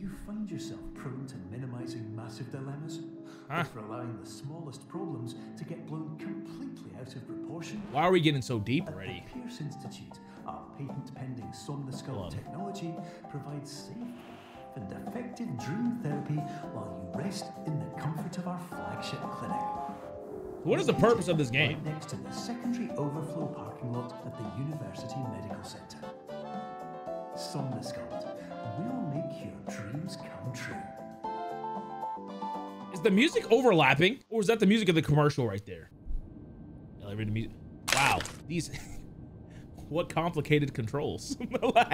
you find yourself prone to minimizing massive dilemmas? Huh? Or allowing the smallest problems to get blown completely out of proportion? Why are we getting so deep At already? the Pierce Institute, our patent-pending Hold technology provides safe and effective dream therapy while you rest in the comfort of our flagship clinic. What is the purpose of this game? Right next to the secondary overflow parking lot at the University Medical Center. Make your dreams come true. Is the music overlapping, or is that the music of the commercial right there? Elevator music. Wow, these. what complicated controls?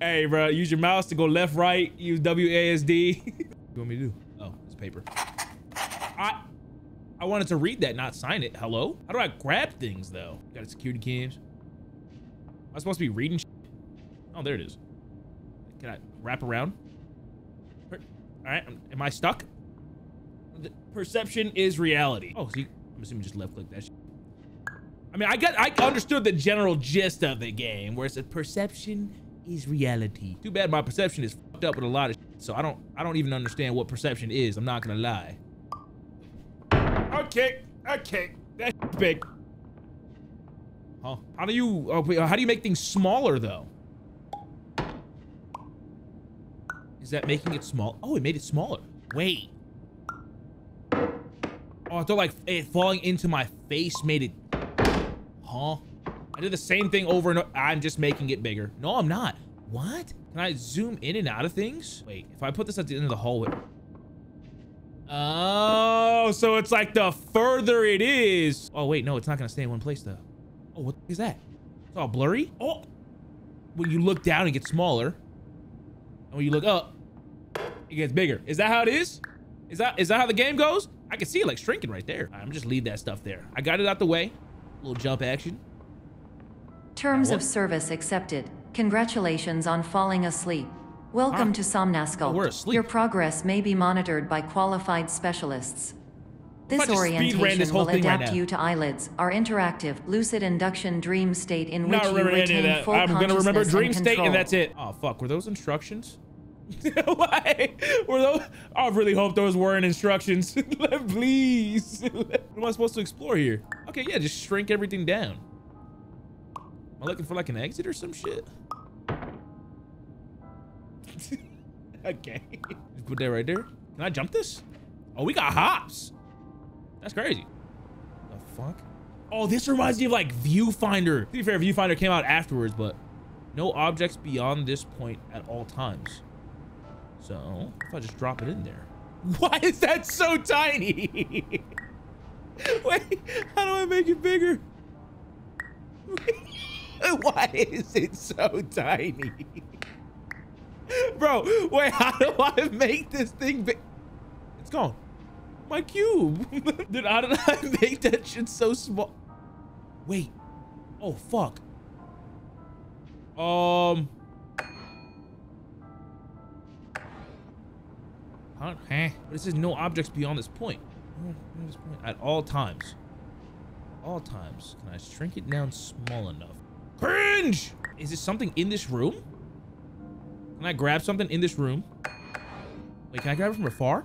hey, bro, use your mouse to go left, right. Use WASD. what do you want me to do? Oh, it's paper. I. I wanted to read that, not sign it. Hello? How do I grab things though? Got a security cams. Am I supposed to be reading? Oh, there it is. Can I wrap around? Per- All right, am- I stuck? The perception is reality. Oh, you, I'm assuming just left click that. Shit. I mean, I got, I understood the general gist of the game, where it said perception is reality. Too bad my perception is fucked up with a lot of shit, so I don't, I don't even understand what perception is. I'm not gonna lie. Okay, okay, that's big. Huh? How do you, oh, wait, how do you make things smaller though? Is that making it small? Oh, it made it smaller. Wait. Oh, I thought like it falling into my face made it. Huh? I did the same thing over and over. I'm just making it bigger. No, I'm not. What? Can I zoom in and out of things? Wait, if I put this at the end of the hallway. Oh, so it's like the further it is. Oh, wait, no, it's not gonna stay in one place though. Oh, what is that? It's all blurry? Oh, when you look down, it gets smaller. And when you look up, it gets bigger. Is that how it is? Is that is that how the game goes? I can see it like shrinking right there. I'm just leave that stuff there. I got it out the way. little jump action. Terms of service accepted. Congratulations on falling asleep. Welcome Huh? to Somnasculpt. We're asleep. Your progress may be monitored by qualified specialists. This I just speed ran orientation this will thing right adapt you to eyelids, our interactive, lucid induction dream state in which you remembering any of retain that. full I'm gonna remember consciousness dream state and that's it. Oh fuck, were those instructions? Why? Were those? I really hope those weren't instructions. Please. what am I supposed to explore here? Okay, yeah, just shrink everything down. Am I looking for like an exit or some shit? okay. Just put that right there. Can I jump this? Oh, we got hops. That's crazy. The fuck? Oh, this reminds me of like Viewfinder. To be fair, Viewfinder came out afterwards, but no objects beyond this point at all times. So, if I just drop it in there. Why is that so tiny? Wait, how do I make it bigger? Why is it so tiny? Bro, wait, how do I make this thing big? It's gone. My cube. Dude, how did I make that shit so small? Wait. Oh, fuck. Um. Huh? But it says no objects beyond this point. Beyond this point. At all times. All times. Can I shrink it down small enough? Cringe! Is there something in this room? Can I grab something in this room? Wait, can I grab it from afar?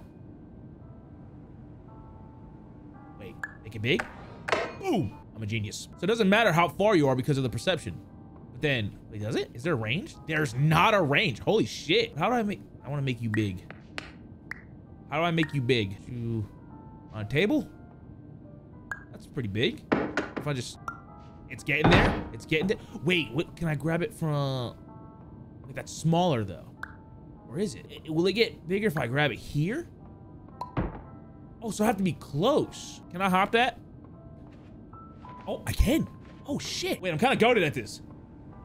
Wait, make it big? Boom! I'm a genius. So it doesn't matter how far you are because of the perception. But then, wait, does it? Is there a range? There's not a range. Holy shit. How do I make, I want to make you big. How do I make you big? You on a table? That's pretty big. If I just, it's getting there. It's getting there. Wait, what, can I grab it from, like that's smaller though. Or is it? It- Will it get bigger if I grab it here? Oh, so I have to be close. Can I hop that? Oh, I can. Oh shit. Wait, I'm kind of goaded at this.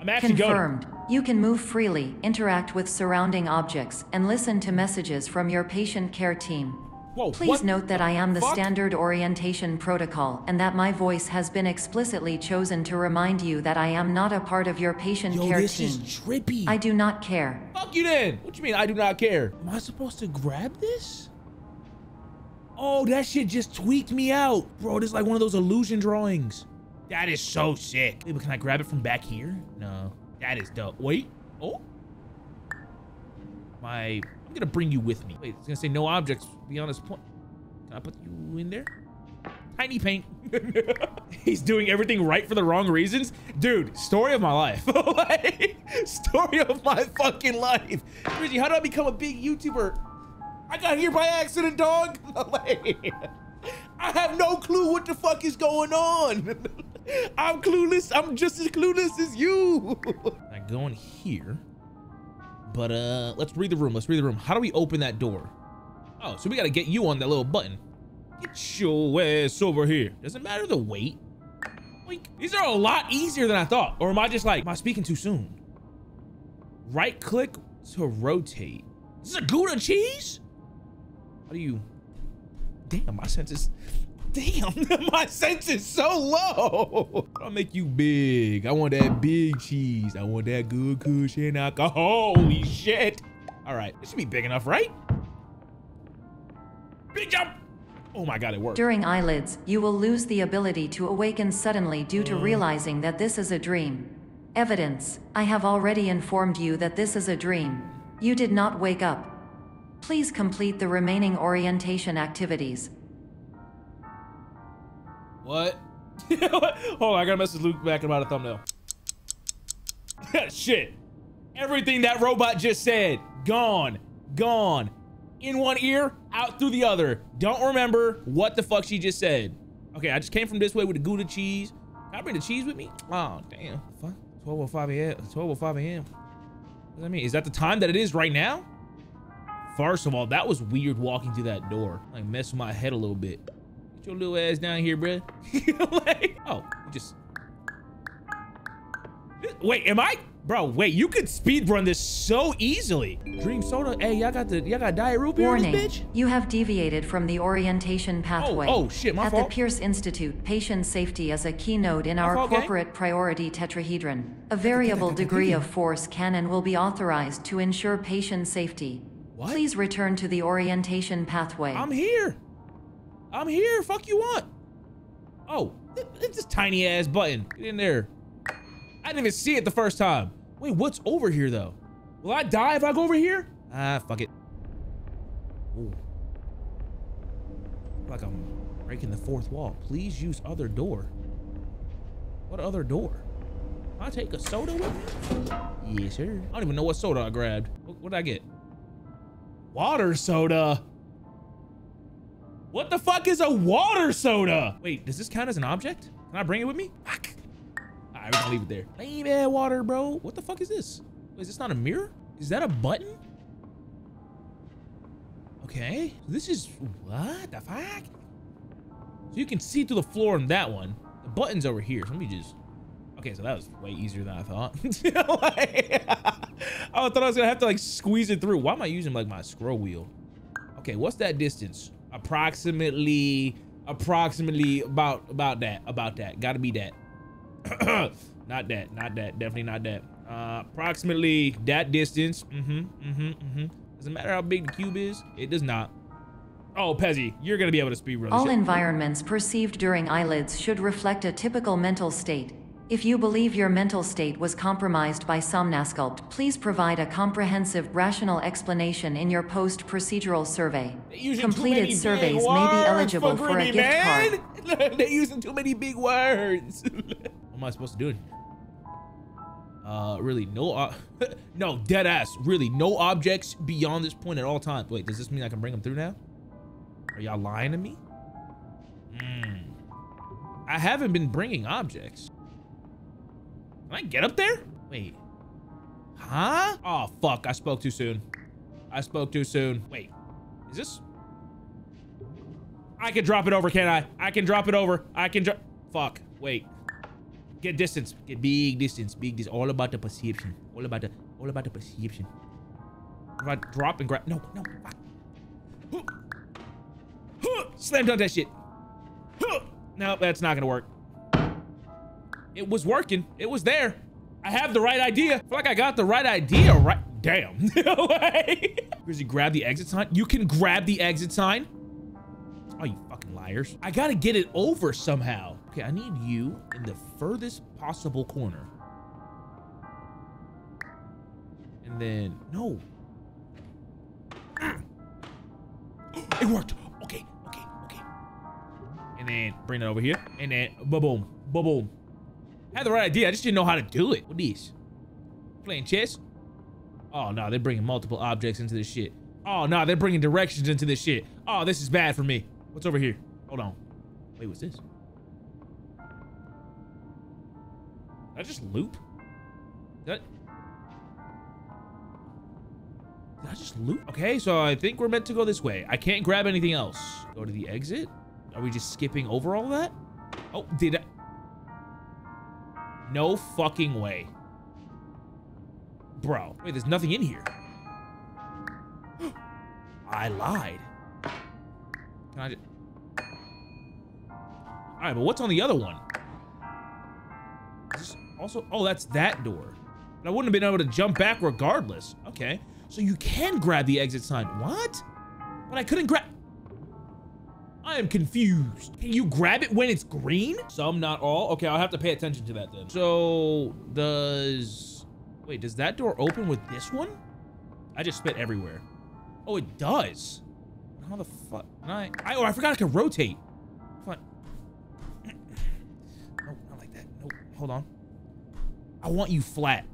I'm actually goaded. Confirmed. You can move freely, interact with surrounding objects, and listen to messages from your patient care team. Whoa, Please what note that I am the fuck? standard orientation protocol and that my voice has been explicitly chosen to remind you that I am not a part of your patient Yo, care this team. is trippy. I do not care. Fuck you then. What you mean I do not care? Am I supposed to grab this? Oh, that shit just tweaked me out. Bro, this is like one of those illusion drawings. That is so sick. Wait, but can I grab it from back here? No. That is dope. Wait. Oh. my, I'm gonna bring you with me. Wait, it's gonna say no objects beyond this point. Can I put you in there? Tiny paint. He's doing everything right for the wrong reasons. Dude, story of my life. like, story of my fucking life. Grizzy, how did I become a big YouTuber? I got here by accident, dog. I have no clue what the fuck is going on. I'm clueless. I'm just as clueless as you. I go in here. But uh, let's read the room. Let's read the room. How do we open that door? Oh, so we got to get you on that little button. Get your ass over here. Doesn't matter the weight. Like, these are a lot easier than I thought. Or am I just like, am I speaking too soon? Right click to rotate. This is a Gouda cheese? How do you? Damn, my senses. Damn, my sense is so low. I'll make you big. I want that big cheese. I want that good cushion alcohol. Holy shit. All right, this should be big enough, right? Big jump. Oh my God, it worked. During eyelids, you will lose the ability to awaken suddenly due Mm. to realizing that this is a dream. Evidence I have already informed you that this is a dream. You did not wake up. Please complete the remaining orientation activities. What? Hold on, I gotta message Luke back about a thumbnail. Shit. Everything that robot just said, gone, gone. In one ear, out through the other. Don't remember what the fuck she just said. Okay, I just came from this way with the Gouda cheese. Can I bring the cheese with me? Oh, damn. Fuck. 12.05 a.m. 12.05 a.m. What does that mean? Is that the time that it is right now? First of all, that was weird walking through that door. Like, mess with my head a little bit. Get your little ass down here, bruh. like, oh, just. Wait, am I? Bro, wait, you could speed run this so easily. Dream soda. Hey, y'all got the y'all got diet root beer Warning, bitch? you have deviated from the orientation oh, pathway. oh, oh shit, my At fault. the Pierce Institute, patient safety is a keynote in our fault, gang. corporate priority tetrahedron. A variable degree of force can and will be authorized to ensure patient safety. What? Please return to the orientation pathway. I'm here. I'm here. Fuck you want? Oh, it's this tiny ass button. Get in there. I didn't even see it the first time. Wait, what's over here though? Will I die if I go over here? Ah, fuck it. Ooh. Like I'm breaking the fourth wall. Please use other door. What other door? I take a soda with me? Yes, sir. I don't even know what soda I grabbed. What, what did I get? Water soda. What the fuck is a water soda? Wait, does this count as an object? Can I bring it with me? Fuck. All right, we're gonna leave it there. Lame ass water, bro. What the fuck is this? Wait, is this not a mirror? Is that a button? Okay. This is what the fuck? So you can see through the floor on that one. The button's over here. So let me just. Okay, so that was way easier than I thought. Like, I thought I was gonna have to like squeeze it through. Why am I using like my scroll wheel? Okay, what's that distance? Approximately, approximately about about that, about that. Gotta be that. not that, not that, definitely not that. Uh, approximately that distance. Mm-hmm, mm-hmm, mm-hmm. Doesn't matter how big the cube is. It does not. Oh, Pezzy, you're gonna be able to speed run. All environments perceived during eyelids should reflect a typical mental state. If you believe your mental state was compromised by Somnasculpt, please provide a comprehensive, rational explanation in your post-procedural survey. They're using too many Completed surveys may be eligible for a Greedy gift card. They're using too many big words. what am I supposed to do? Uh, really, no, uh, no, dead ass. Really, no objects beyond this point at all times. Wait, does this mean I can bring them through now? Are y'all lying to me? Hmm. I haven't been bringing objects. Can I get up there? Wait. Huh? Oh, fuck. I spoke too soon. I spoke too soon. Wait. Is this? I can drop it over, can I? I can drop it over. I can drop. Fuck. Wait. Get distance. Get big distance. Big distance. All about the perception. All about the. All about the perception. If I drop and grab. No. No. Fuck. Slam dunk that shit. No, that's not gonna work. It was working. It was there. I have the right idea. I feel like I got the right idea right. Damn. He grab the exit sign? You can grab the exit sign? Oh, you fucking liars. I gotta get it over somehow. Okay, I need you in the furthest possible corner. And then, no. It worked. Okay, okay, okay. And then bring it over here. And then boom, boom, boom. Had the right idea. I just didn't know how to do it. What these? Playing chess? Oh, no, they're bringing multiple objects into this shit. Oh, no, they're bringing directions into this shit. Oh, this is bad for me. What's over here? Hold on. Wait, what's this? Did I just loop? Did I... Did I just loop? Okay, so I think we're meant to go this way. I can't grab anything else. Go to the exit? Are we just skipping over all that? Oh, did I? No fucking way. Bro, wait, there's nothing in here. I lied. Can I just... All right, but what's on the other one? also, oh, that's that door. But I wouldn't have been able to jump back regardless. Okay. So you can grab the exit sign. What? But I couldn't grab... I am confused. Can you grab it when it's green? Some, not all. Okay, I'll have to pay attention to that then. So, does... Wait, does that door open with this one? I just spit everywhere. Oh, it does. How the fuck? I, I, oh, I forgot I could rotate. Fine. No, not like that. Nope. Hold on. I want you flat.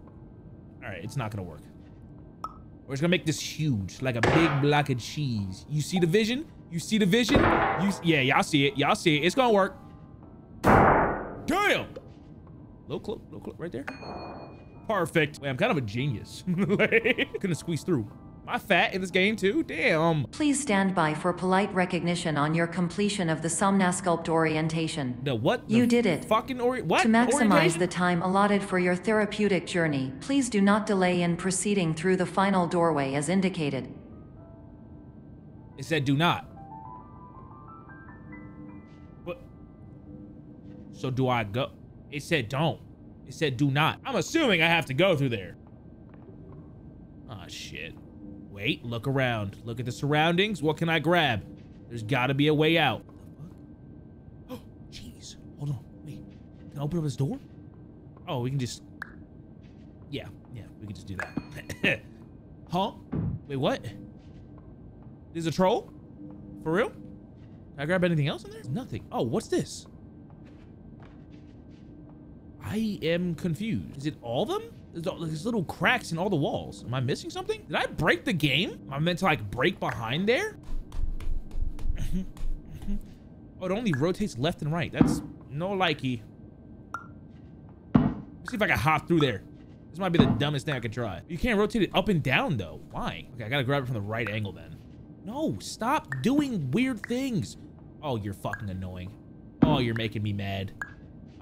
All right, it's not gonna work. We're just gonna make this huge, like a big block of cheese. You see the vision? You see the vision? You, yeah, y'all see it. Y'all see it. It's gonna work. Damn! Low clip, low clip right there. Perfect. Wait, I'm kind of a genius. Couldn't squeeze through. Am I fat in this game too? Damn. Please stand by for polite recognition on your completion of the Somnasculpt orientation. The what? The you did it. Fucking ori- what? To maximize the time allotted for your therapeutic journey, please do not delay in proceeding through the final doorway as indicated. It said do not. So do I go? It said don't. It said do not. I'm assuming I have to go through there. Ah, shit. Wait, look around. Look at the surroundings. What can I grab? There's gotta be a way out. Oh, jeez. Hold on. Wait. Can I open up this door? Oh, we can just... Yeah, yeah, we can just do that. huh? Wait, what? A troll? For real? Can I grab anything else in there? Nothing. Oh, what's this? I am confused. Is it all of them? There's, little cracks in all the walls. Am I missing something? Did I break the game? Am I meant to like break behind there? oh, it only rotates left and right. That's no likey. Let's see if I can hop through there. This might be the dumbest thing I could try. You can't rotate it up and down though. Why? Okay, I gotta grab it from the right angle then. No, stop doing weird things. Oh, you're fucking annoying. Oh, you're making me mad.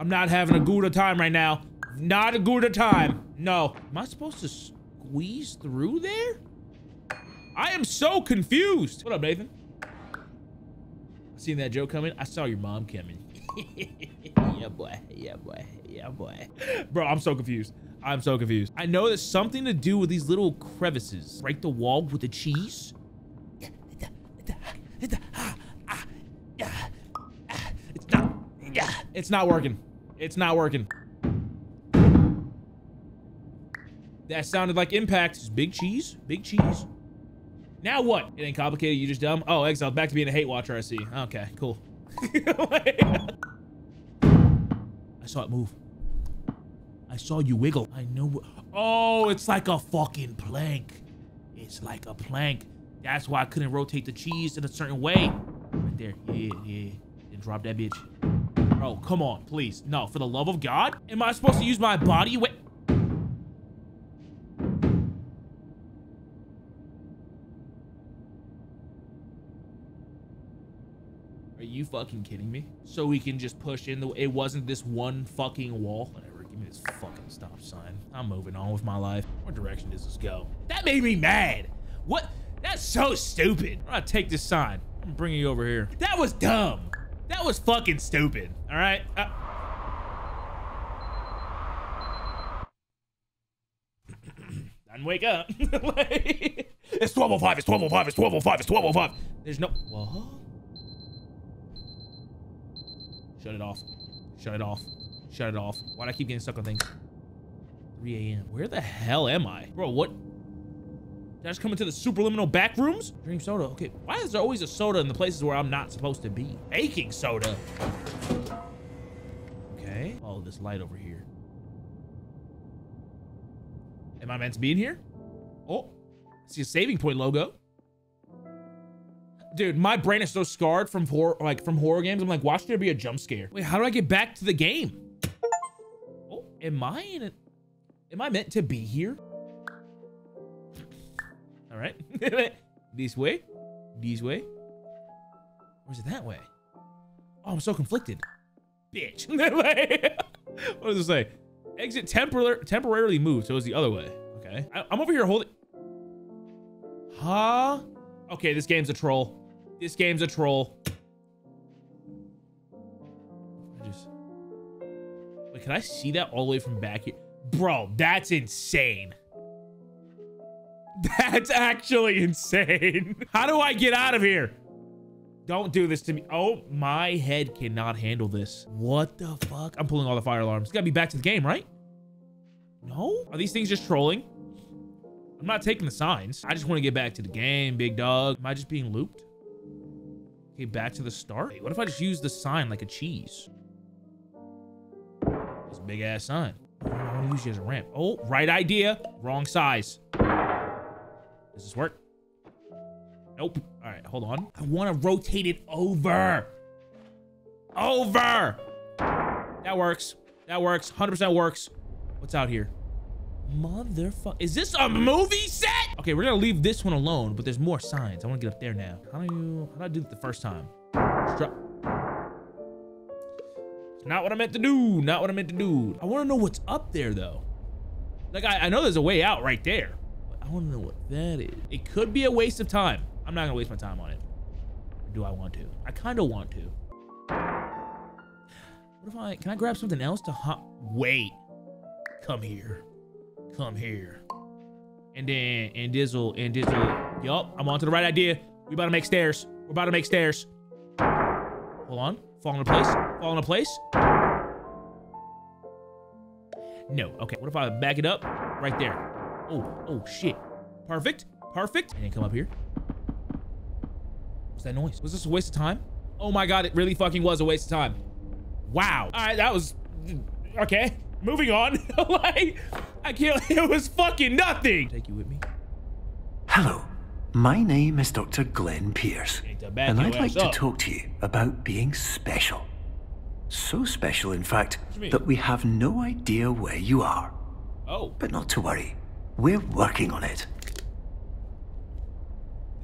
I'm not having a good time right now. Not a good time. No. Am I supposed to squeeze through there? I am so confused. What up, Nathan? Seen that joke coming? I saw your mom coming. yeah, boy. Yeah, boy. Yeah, boy. Bro, I'm so confused. I'm so confused. I know there's something to do with these little crevices. Break the wall with the cheese? It's not. It's not working. It's not working. That sounded like impact. Big cheese. Big cheese. Now what? It ain't complicated. You just dumb. Oh, exile. Back to being a hate watcher. I see. Okay, cool. I saw it move. I saw you wiggle. I know. Oh, it's like a fucking plank. It's like a plank. That's why I couldn't rotate the cheese in a certain way. Right there. Yeah, yeah. Then drop that bitch. Bro, come on, please. No, for the love of God. Am I supposed to use my body weight? Are you fucking kidding me? So we can just push in the. It wasn't this one fucking wall. Whatever. Give me this fucking stop sign. I'm moving on with my life. What direction does this go? That made me mad. What? That's so stupid. Gonna take this sign. I'm bringing you over here. That was dumb. That was fucking stupid. All right. Uh, and wake up. Like, it's 1205, it's 1205, it's 1205, it's 1205. There's no. What? Shut it off. Shut it off. Shut it off. Why'd I keep getting stuck on things? 3 a.m. Where the hell am I? Bro, what? Did I just come into the superliminal back rooms? Dream soda. Okay, why is there always a soda in the places where I'm not supposed to be? Baking soda. Okay. Oh, this light over here. Am I meant to be in here? Oh, I see a saving point logo. Dude, my brain is so scarred from horror, like from horror games. I'm like, watch there be a jump scare. Wait, how do I get back to the game? Oh, am I in it? Am I meant to be here? Right. this way, this way. Or is it that way? Oh, I'm so conflicted. Bitch. what does it say? Exit tempor temporarily moved, so it's the other way. Okay. I I'm over here holding. Huh? Okay, this game's a troll. This game's a troll. I just... Wait, can I see that all the way from back here? Bro, that's insane. That's actually insane. How do I get out of here? Don't do this to me. Oh, my head cannot handle this. What the fuck? I'm pulling all the fire alarms. Gotta be back to the game, right? No? Are these things just trolling? I'm not taking the signs. I just want to get back to the game, big dog. Am I just being looped? Okay, back to the start. Wait, what if I just use the sign like a cheese? This big ass sign. I want to use you as a ramp. Oh, right idea. Wrong size. Does this work? Nope. All right, hold on. I want to rotate it over. Over. That works. That works. 100% works. What's out here? Motherfucker. Is this a movie set? Okay, we're gonna leave this one alone, but there's more signs. I wanna get up there now. How do you, how do I do it the first time? Not what I meant to do. Not what I meant to do. I wanna know what's up there though. Like, I, I know there's a way out right there, I wanna know what that is. It could be a waste of time. I'm not gonna waste my time on it. Or do I want to? I kinda want to. What if I, can I grab something else to hop? Wait, come here. Come here. And then, and Dizzle, and Dizzle. Yup, I'm on to the right idea. We about to make stairs. We're about to make stairs. Hold on. Fall into place. Fall into place. No. Okay. What if I back it up? Right there. Oh, oh, shit. Perfect. Perfect. And then come up here. What's that noise? Was this a waste of time? Oh my god, it really fucking was a waste of time. Wow. All right, that was... Okay. Moving on. like, I can't... It was fucking nothing. Take you with me. Hello, my name is Dr. Glenn Pierce, Need to back and I'd like ass to talk to you about being special. So special, in fact, that we have no idea where you are. Oh, But not to worry, we're working on it.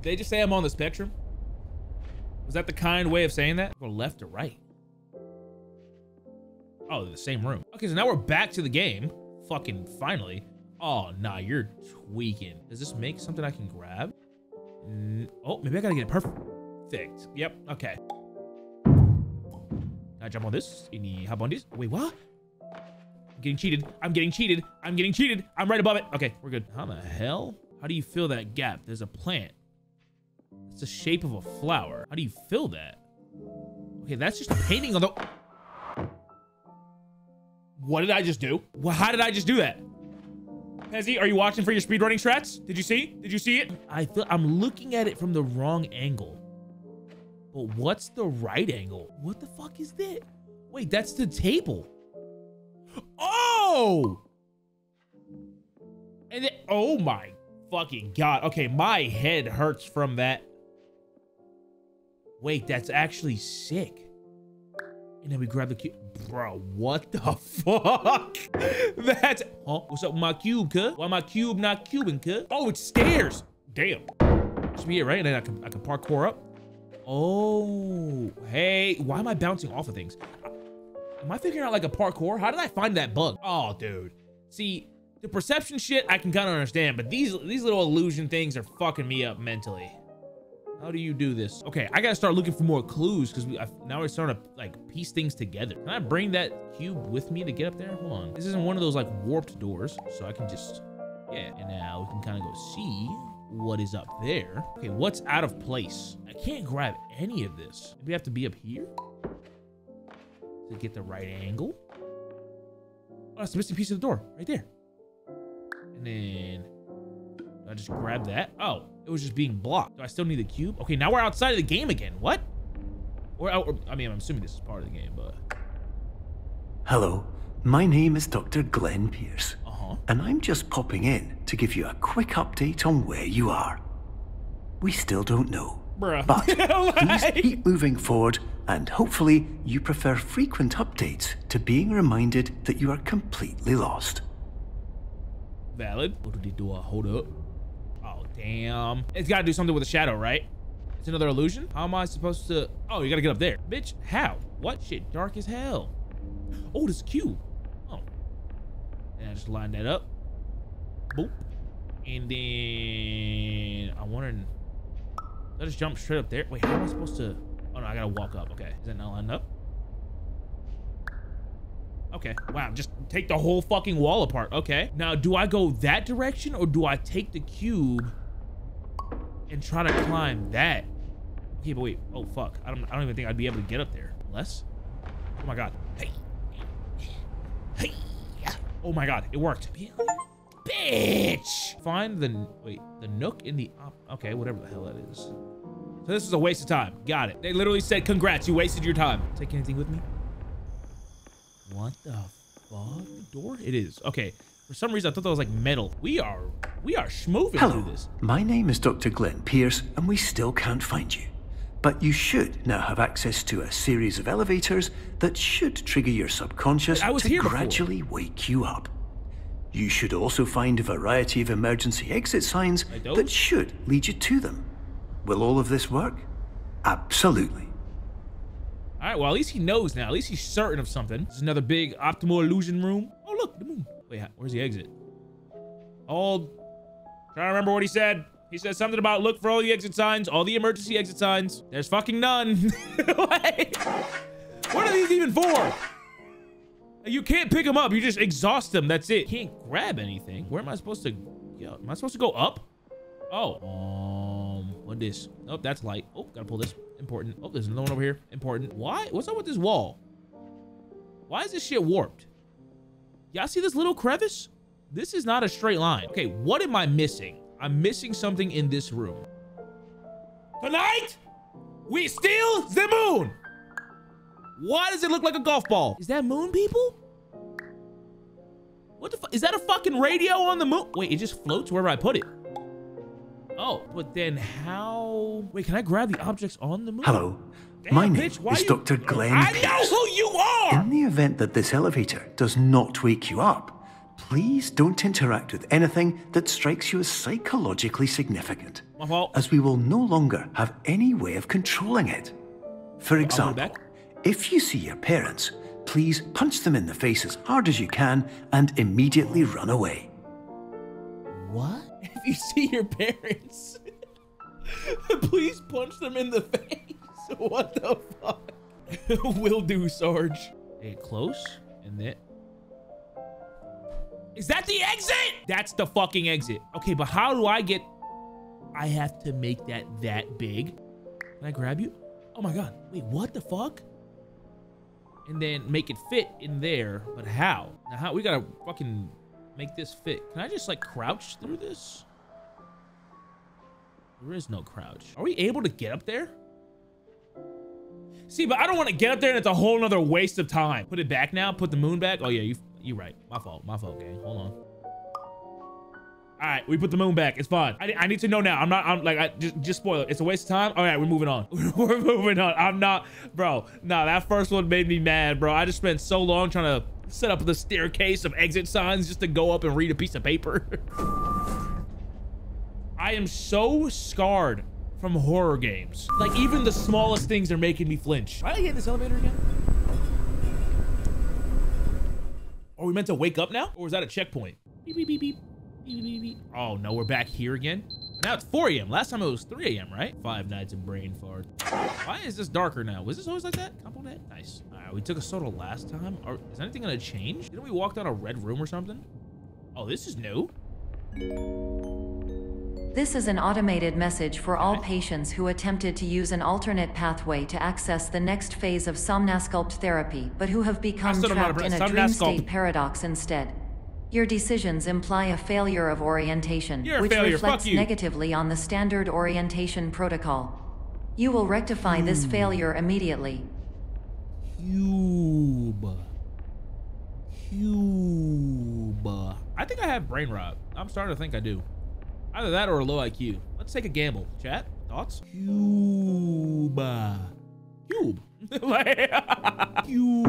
did they just say I'm on the spectrum? Was that the kind way of saying that? Go left or right? Oh, the same room. Okay, so now we're back to the game. Fucking finally. Oh, nah, you're tweaking. Does this make something I can grab? Oh, maybe I gotta get it perfect. Yep, okay. Can I jump on this? Any hop on this? Wait, what? I'm getting cheated. I'm getting cheated. I'm getting cheated. I'm right above it. Okay, we're good. How the hell? How do you fill that gap? There's a plant. It's the shape of a flower. How do you fill that? Okay, that's just painting on the... What did I just do? Well, how did I just do that? Pezzy, are you watching for your speedrunning strats? Did you see? Did you see it? I feel I'm looking at it from the wrong angle. But what's the right angle? What the fuck is that? Wait, that's the table. Oh! And then, oh my fucking god. Okay, my head hurts from that. Wait, that's actually sick. And then we grab the cube. Bro, what the fuck? That's... Huh? What's up with my cube, cuz? Why my cube not cubing, cuz? Oh, it's stairs. Damn. Should be it, right? And then I can, I can parkour up. Oh, hey. Why am I bouncing off of things? Am I figuring out like a parkour? How did I find that bug? Oh, dude. See, the perception shit I can kind of understand, but these these little illusion things are fucking me up mentally. How do you do this? Okay, I gotta start looking for more clues because we now we're starting to like piece things together. Can I bring that cube with me to get up there? Hold on. This isn't one of those like warped doors, so I can just yeah. And now we can kind of go see what is up there. Okay, what's out of place? I can't grab any of this. Maybe I have to be up here to get the right angle. Oh, that's the missing piece of the door right there. And then I just grab that? Oh, it was just being blocked. Do I still need the cube? Okay, now we're outside of the game again. What? Or, or I mean, I'm assuming this is part of the game, but Hello, my name is Dr. Glenn Pierce, uh-huh. and I'm just popping in to give you a quick update on where you are. We still don't know, Bruh. but please keep moving forward, and hopefully you prefer frequent updates to being reminded that you are completely lost. Valid. What did he do? Uh, hold up. Oh, damn. It's got to do something with the shadow, right? It's another illusion? How am I supposed to... Oh, you got to get up there. Bitch, how? What shit? Dark as hell. Oh, this cube. Oh. And I just line that up. Boop. And then... I'm wondering... Did I just jump straight up there? Wait, how am I supposed to... Oh, no, I got to walk up. Okay. Is that not lined up? Okay. Wow. Just take the whole fucking wall apart. Okay. Now, do I go that direction or do I take the cube and try to climb that? Okay, but wait. Oh, fuck. I don't, I don't even think I'd be able to get up there. Unless. Oh my god. Hey. Hey. Oh my god. It worked. Bitch. Find the. Wait. The nook in the. Okay, whatever the hell that is. So this is a waste of time. Got it. They literally said, congrats, you wasted your time. Take anything with me? What the fuck? Door? It is. Okay. For some reason, I thought that was like metal. We are, we are schmoving Hello, through this. my name is Dr. Glenn Pierce, and we still can't find you. But you should now have access to a series of elevators that should trigger your subconscious I was to here before. gradually wake you up. You should also find a variety of emergency exit signs Like that should lead you to them. Will all of this work? Absolutely. All right, well, at least he knows now. At least he's certain of something. This is another big optimal illusion room. Oh, look, the moon. Wait, where's the exit? Hold. Trying to remember what he said. He said something about look for all the exit signs, all the emergency exit signs. There's fucking none. What are these even for? You can't pick them up. You just exhaust them. That's it. Can't grab anything. Where am I supposed to? Yeah, am I supposed to go up? Oh, what this? Oh, that's light. Oh, gotta pull this. Important. Oh, there's another one over here. Important. Why? What's up with this wall? Why is this shit warped? Y'all see this little crevice? This is not a straight line. Okay, what am I missing? I'm missing something in this room. Tonight, we steal the moon. Why does it look like a golf ball? Is that moon people? What the fuck? Is that a fucking radio on the moon? Wait, it just floats wherever I put it. Oh, but then how? Wait, can I grab the objects on the moon? Hello, Damn, my name bitch, is you- Dr. Glenn I Pierce. know who you are! In the event that this elevator does not wake you up, please don't interact with anything that strikes you as psychologically significant, My fault. as we will no longer have any way of controlling it. For example, if you see your parents, please punch them in the face as hard as you can and immediately run away. What? If you see your parents, please punch them in the face. What the fuck? Will do, Sarge. Hey, close, and then. Is that the exit? That's the fucking exit. Okay, but how do I get? I have to make that that big. Can I grab you? Oh my god! Wait, what the fuck? And then make it fit in there, but how? Now how? We gotta fucking make this fit. Can I just like crouch through this? There is no crouch. Are we able to get up there? See, but I don't want to get up there and it's a whole nother waste of time. Put it back now. Put the moon back. Oh yeah, you you right. My fault. My fault, gang. Hold on. All right, we put the moon back. It's fine. I, I need to know now. I'm not. I'm like, I just just spoil it. It's a waste of time. All right, we're moving on. we're moving on. I'm not, bro. No, that first one made me mad, bro. I just spent so long trying to set up the staircase of exit signs just to go up and read a piece of paper. I am so scarred from horror games. Like even the smallest things are making me flinch. Why I get in this elevator again? Are we meant to wake up now? Or is that a checkpoint? Beep, beep, beep, beep. Beep, beep, beep. Oh no, we're back here again. Now it's 4 a.m. Last time it was 3 a.m., right? Five nights of brain fart. Why is this darker now? Was this always like that? Combo? Nice. All right, we took a soda last time. Are, is anything gonna change? Didn't we walk down a red room or something? Oh, this is new. This is an automated message for all patients who attempted to use an alternate pathway to access the next phase of somnasculpt therapy, but who have become still don't know how to trapped in a dream state paradox instead. Your decisions imply a failure of orientation, You're which reflects negatively on the standard orientation protocol. You will rectify this Hmm. failure immediately. Cube. Cube. I think I have brain rot. I'm starting to think I do. Either that or a low IQ. Let's take a gamble. Chat, thoughts? Cube. Cube. Cube.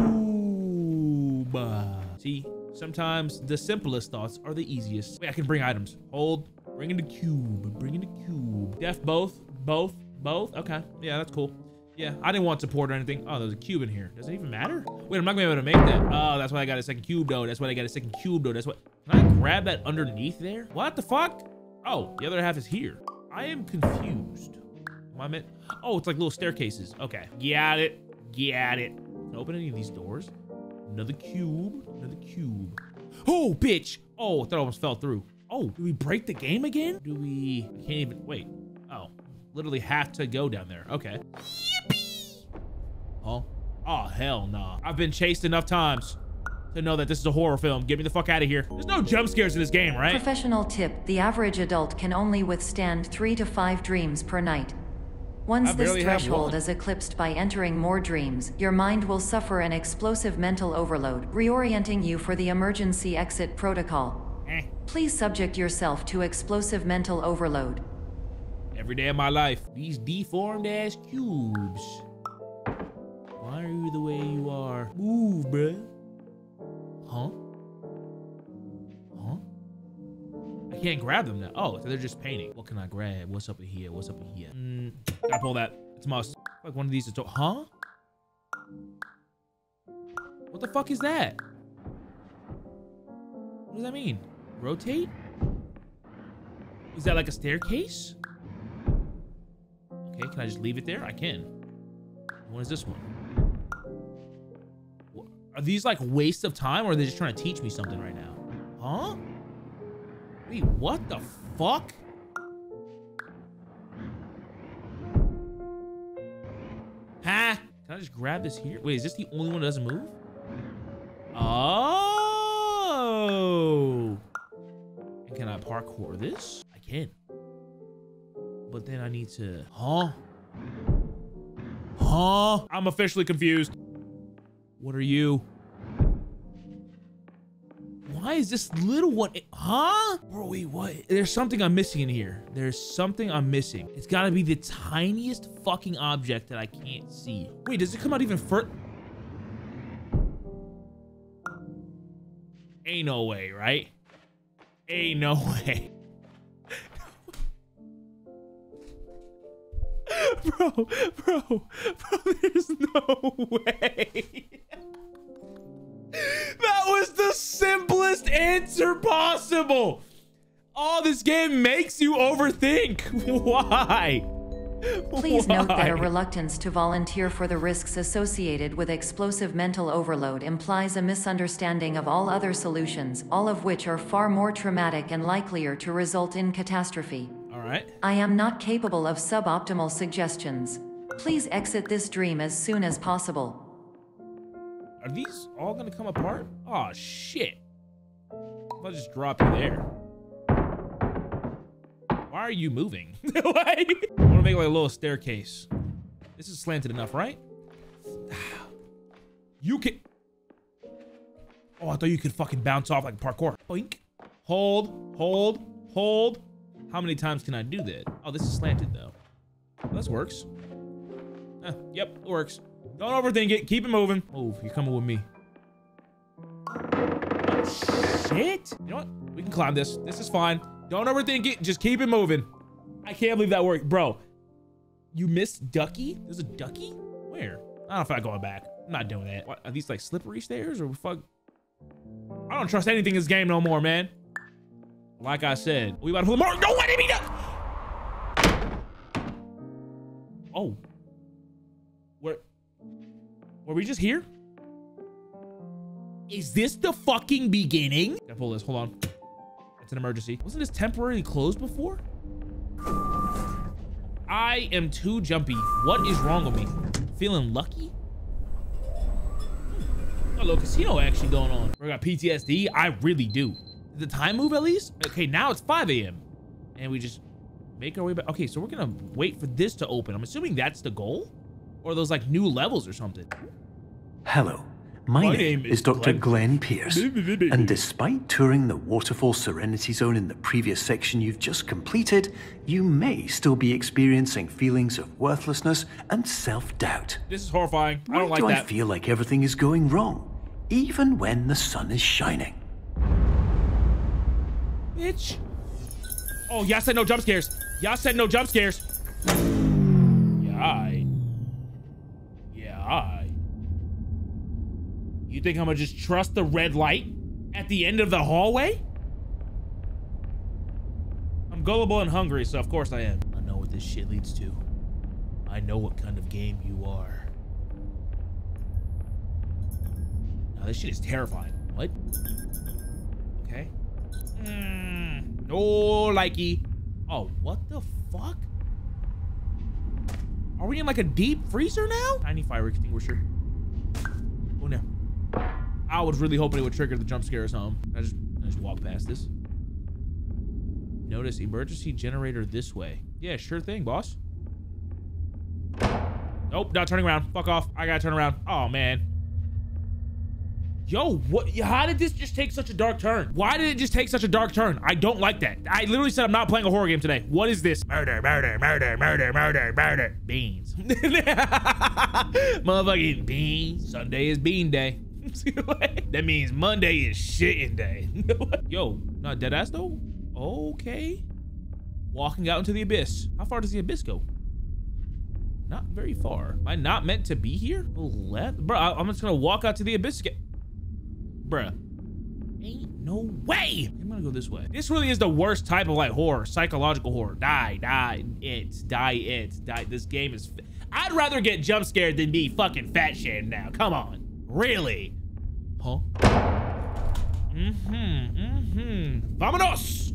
See, sometimes the simplest thoughts are the easiest. Wait, I can bring items. Hold. Bring in the cube. Bring in the cube. Def both. Both. Both. Okay. Yeah, that's cool. Yeah, I didn't want support or anything. Oh, there's a cube in here. Does it even matter? Wait, I'm not gonna be able to make that. Oh, that's why I got a second cube though. That's why I got a second cube though. That's what. Can I grab that underneath there? What the fuck? Oh, the other half is here. I am confused. Am I meant? Oh, it's like little staircases. Okay, got it. Got it. Can I open any of these doors? Another cube. Another cube. Oh, bitch. Oh, I thought I almost fell through. Oh, do we break the game again? Do we? we can't even. Wait. Oh, literally have to go down there. Okay. Huh? Oh, hell nah. I've been chased enough times to know that this is a horror film. Get me the fuck out of here. There's no jump scares in this game, right? Professional tip the average adult can only withstand three to five dreams per night. Once this threshold is eclipsed by entering more dreams, your mind will suffer an explosive mental overload, reorienting you for the emergency exit protocol. Eh. Please subject yourself to explosive mental overload. Every day of my life. These deformed ass cubes. Why are you the way you are? Move, bruh. Huh? Huh? I can't grab them now. Oh, so they're just painting. What can I grab? What's up in here? What's up in here? Mm, gotta pull that. It's must. Like one of these is to- Huh? What the fuck is that? What does that mean? Rotate? Is that like a staircase? Okay, can I just leave it there? I can. What is this one? Are these like waste of time or are they just trying to teach me something right now? Huh? Wait, what the fuck? Huh? Can I just grab this here? Wait, is this the only one that doesn't move? Oh! And can I parkour this? I can. But then I need to... Huh? Huh? I'm officially confused. What are you? Why is this little one? Huh? Bro, wait, what? There's something I'm missing in here. There's something I'm missing. It's gotta be the tiniest fucking object that I can't see. Wait, does it come out even further? Ain't no way, right? Ain't no way. bro, bro, bro, there's no way. Was the simplest answer possible. Oh, this game makes you overthink. Why? Please note that a reluctance to volunteer for the risks associated with explosive mental overload implies a misunderstanding of all other solutions, all of which are far more traumatic and likelier to result in catastrophe. All right. I am not capable of suboptimal suggestions. Please exit this dream as soon as possible. Are these all gonna come apart? Oh shit. I'll just drop you there. Why are you moving? I wanna make like a little staircase. This is slanted enough, right? You can. Oh, I thought you could fucking bounce off like parkour. Boink. Hold, hold, hold. How many times can I do that? Oh, this is slanted though. This works. Eh, yep, it works. Don't overthink it. Keep it moving. Move. You're coming with me. Oh, shit. You know what? We can climb this. This is fine. Don't overthink it. Just keep it moving. I can't believe that worked. Bro, you missed Ducky? There's a Ducky? Where? I don't feel like going back. I'm not doing that. What, are these like slippery stairs or fuck? I don't trust anything in this game no more, man. Like I said, we about to pull the mark. No, I didn't mean. Oh. Were we just here? Is this the fucking beginning? Gotta pull this. Hold on. It's an emergency. Wasn't this temporarily closed before? I am too jumpy. What is wrong with me? Feeling lucky? Got a little casino action going on. We got PTSD. I really do. Did the time move at least? Okay, now it's 5 a.m. And we just make our way back. Okay, so we're gonna wait for this to open. I'm assuming that's the goal? Or those like new levels or something. Hello, my, My name, name is Dr. Glenn- Glenn Pierce, and despite touring the Waterfall Serenity Zone in the previous section you've just completed, you may still be experiencing feelings of worthlessness and self-doubt. This is horrifying. I don't like do I feel like everything is going wrong, even when the sun is shining? Bitch. Oh, y'all said no jump scares. Y'all said no jump scares. Yeah, I. You think I'm gonna just trust the red light at the end of the hallway? I'm gullible and hungry, so of course I am. I know what this shit leads to. I know what kind of game you are. Now this shit is terrifying. What? Okay. Mm, no likey. Oh, what the fuck? Are we in like a deep freezer now? Tiny fire extinguisher. Oh no. I was really hoping it would trigger the jump scare or something. I just, I just walk past this. Notice emergency generator this way. Yeah, sure thing, boss. Nope, not turning around. Fuck off. I gotta turn around. Oh man. Yo, what? How did this just take such a dark turn? Why did it just take such a dark turn? I don't like that. I literally said I'm not playing a horror game today. What is this? Murder, murder, murder, murder, murder, murder. Beans. Motherfucking beans. Sunday is bean day. that means Monday is shitting day. Yo, not dead ass though? Okay. Walking out into the abyss. How far does the abyss go? Not very far. Am I not meant to be here? Left? Bro, I- I'm just gonna walk out to the abyss again. Bruh. Ain't no way. I'm gonna go this way. This really is the worst type of like horror, psychological horror. Die, die, it, die, it, die. This game is. I'd rather get jump scared than be fucking fat shamed now. Come on. Really? Huh? Mm-hmm, mm-hmm. Vamonos!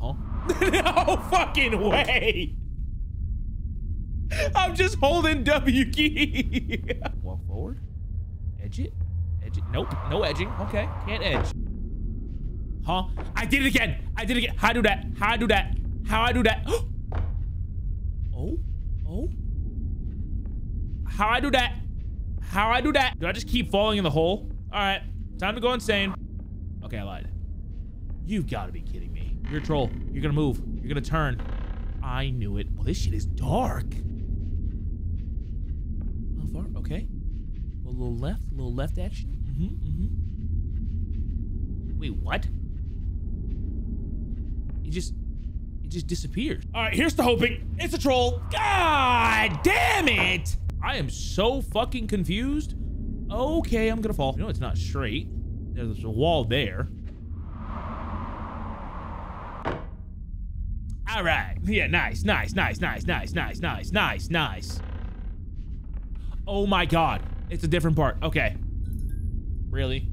Huh? no fucking way! I'm just holding W key. Walk forward. Edge it. Nope. No edging. Okay. Can't edge. Huh? I did it again. I did it again. How I do that? How I do that? How I do that? oh? Oh? How I do that? How I do that? Do I just keep falling in the hole? All right. Time to go insane. Okay, I lied. You've got to be kidding me. You're a troll. You're gonna move. You're gonna turn. I knew it. Well, this shit is dark. How far? Okay. A little left. A little left action. Mm-hmm. Mm-hmm. Wait, what? It just, it just disappears. All right, here's the hoping. It's a troll. God damn it! I am so fucking confused. Okay, I'm gonna fall. You know it's not straight. There's a wall there. All right. Yeah, nice, nice, nice, nice, nice, nice, nice, nice, nice. Oh my god. It's a different part. Okay. Really?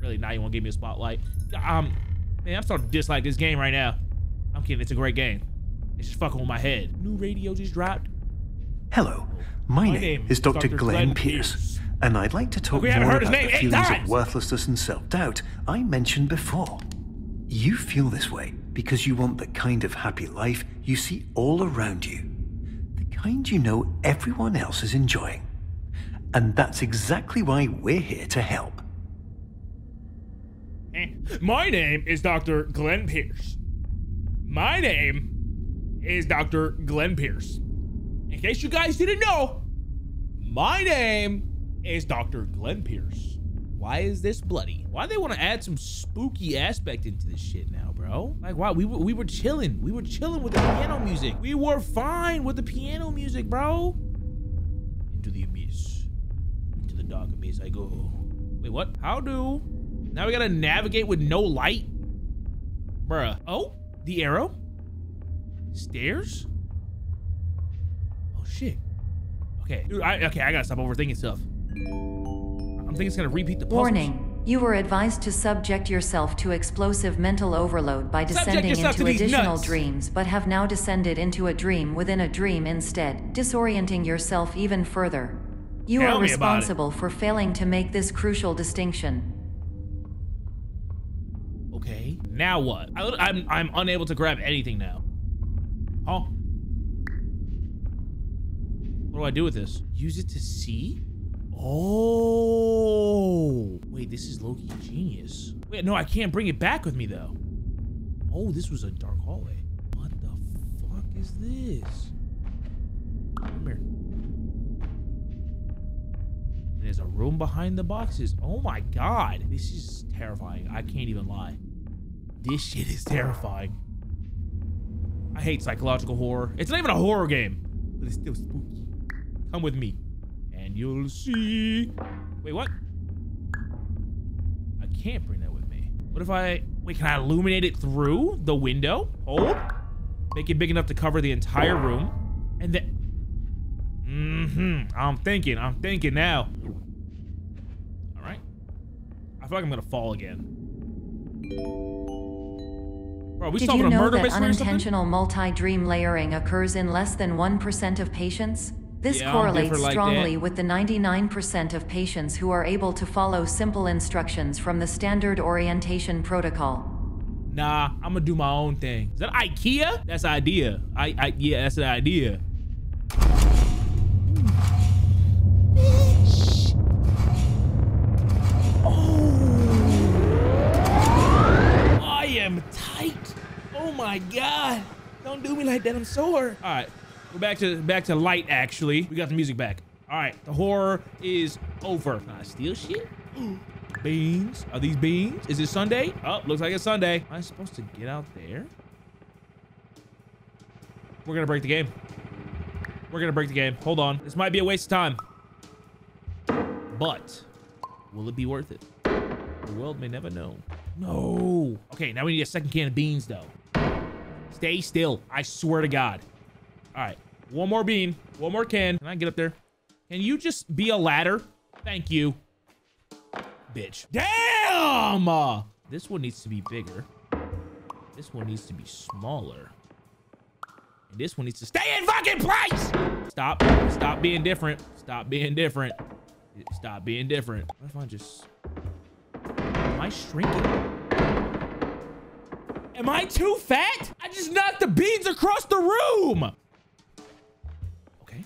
Really? Now you want to give me a spotlight? Um, man, I'm starting to dislike this game right now. I'm kidding. It's a great game. It's just fucking with my head. New radio just dropped. Hello, my, My name, name is is Dr. Dr. Glenn, Glenn Pierce, Pierce. and I'd like to talk we more about the feelings times. of worthlessness and self-doubt I mentioned before. You feel this way because you want the kind of happy life you see all around you, the kind you know everyone else is enjoying. And that's exactly why we're here to help. My name is Dr. Glenn Pierce. My name is Dr. Glenn Pierce. In case you guys didn't know, my name is Dr. Glenn Pierce. Why is this bloody? Why they want to add some spooky aspect into this shit now, bro? Like, why? We we were chilling. We were chilling with the piano music. We were fine with the piano music, bro. Into the abyss. Into the dark abyss I go. Wait, what? How do? Now we gotta navigate with no light? Bruh. Oh, the arrow? Stairs? Oh, shit. Okay. Dude, I, okay, I gotta stop overthinking stuff. I'm thinking it's gonna repeat the puzzles. Warning. You were advised to subject yourself to explosive mental overload by descending into additional nuts. dreams, but have now descended into a dream within a dream instead, disorienting yourself even further. You Tell are me about it. responsible for failing to make this crucial distinction. Now what? I, I'm, I'm unable to grab anything now. Oh. What do I do with this? Use it to see? Oh. Wait, this is Loki genius. Wait, no, I can't bring it back with me though. Oh, this was a dark hallway. What the fuck is this? Come here. There's a room behind the boxes. Oh my god. This is terrifying. I can't even lie. This shit is terrifying. I hate psychological horror. It's not even a horror game, but it's still spooky. Come with me, and you'll see. Wait, what? I can't bring that with me. What if I... Wait, can I illuminate it through the window? Hold. Make it big enough to cover the entire room. And then... Mm-hmm. I'm thinking. I'm thinking now. All right. I feel like I'm gonna fall again. Bro, we Did you know that mystery or something? unintentional multi-dream layering occurs in less than 1% of patients? This Yeah, correlates like strongly that. with the 99% of patients who are able to follow simple instructions from the standard orientation protocol. Nah, I'm gonna do my own thing. Is that IKEA? That's idea. I, I, yeah, that's an idea. Oh. I am tight. Oh my god. Don't do me like that. I'm sore. All right. We're back to back to light actually. We got the music back. All right. The horror is over. Can I steal shit? Beans. Are these beans? Is it Sunday? Oh, looks like it's Sunday. Am I supposed to get out there? We're gonna break the game. We're gonna break the game. Hold on. This might be a waste of time. But will it be worth it? The world may never know. No. Okay, now we need a second can of beans though. Stay still. I swear to God. All right. One more bean. One more can. Can I get up there? Can you just be a ladder? Thank you. Bitch. Damn! This one needs to be bigger. This one needs to be smaller. And this one needs to stay in fucking place! Stop. Stop being different. Stop being different. Stop being different. What if I just... Am I shrinking? Am I too fat? I just knocked the beans across the room! Okay.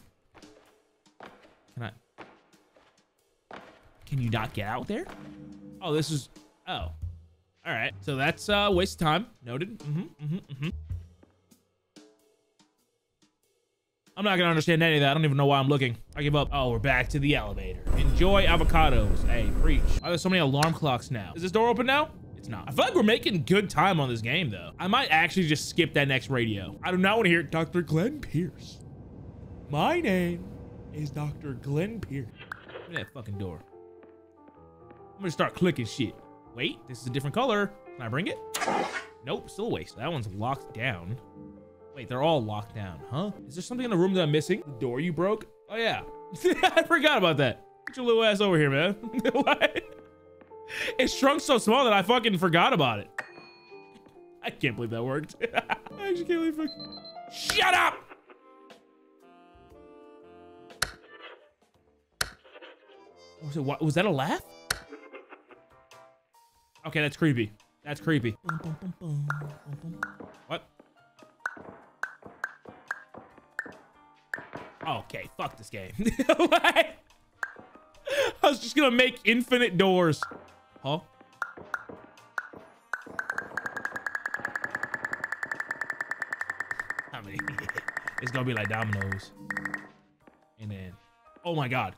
Can I... Can you not get out there? Oh, this is... Oh. All right. So that's uh waste of time. Noted. Mm-hmm, mm-hmm, mm-hmm. I'm not gonna understand any of that. I don't even know why I'm looking. I give up. Oh, we're back to the elevator. Enjoy avocados. Hey, preach. Why are there so many alarm clocks now? Is this door open now? It's not. I feel like we're making good time on this game, though. I might actually just skip that next radio. I do not want to hear Dr. Glenn Pierce. My name is Dr. Glenn Pierce. Give me that fucking door. I'm gonna start clicking shit. Wait, this is a different color. Can I bring it? Nope, still a waste. That one's locked down. Wait, they're all locked down, huh? Is there something in the room that I'm missing? The door you broke? Oh yeah. I forgot about that. Get your little ass over here, man. It shrunk so small that I fucking forgot about it. I can't believe that worked. I actually can't believe it. Shut up! Was, it, was that a laugh? Okay, that's creepy. That's creepy. What? Okay, fuck this game. I was just gonna make infinite doors. How many? it's gonna be like dominoes. And then, oh my god.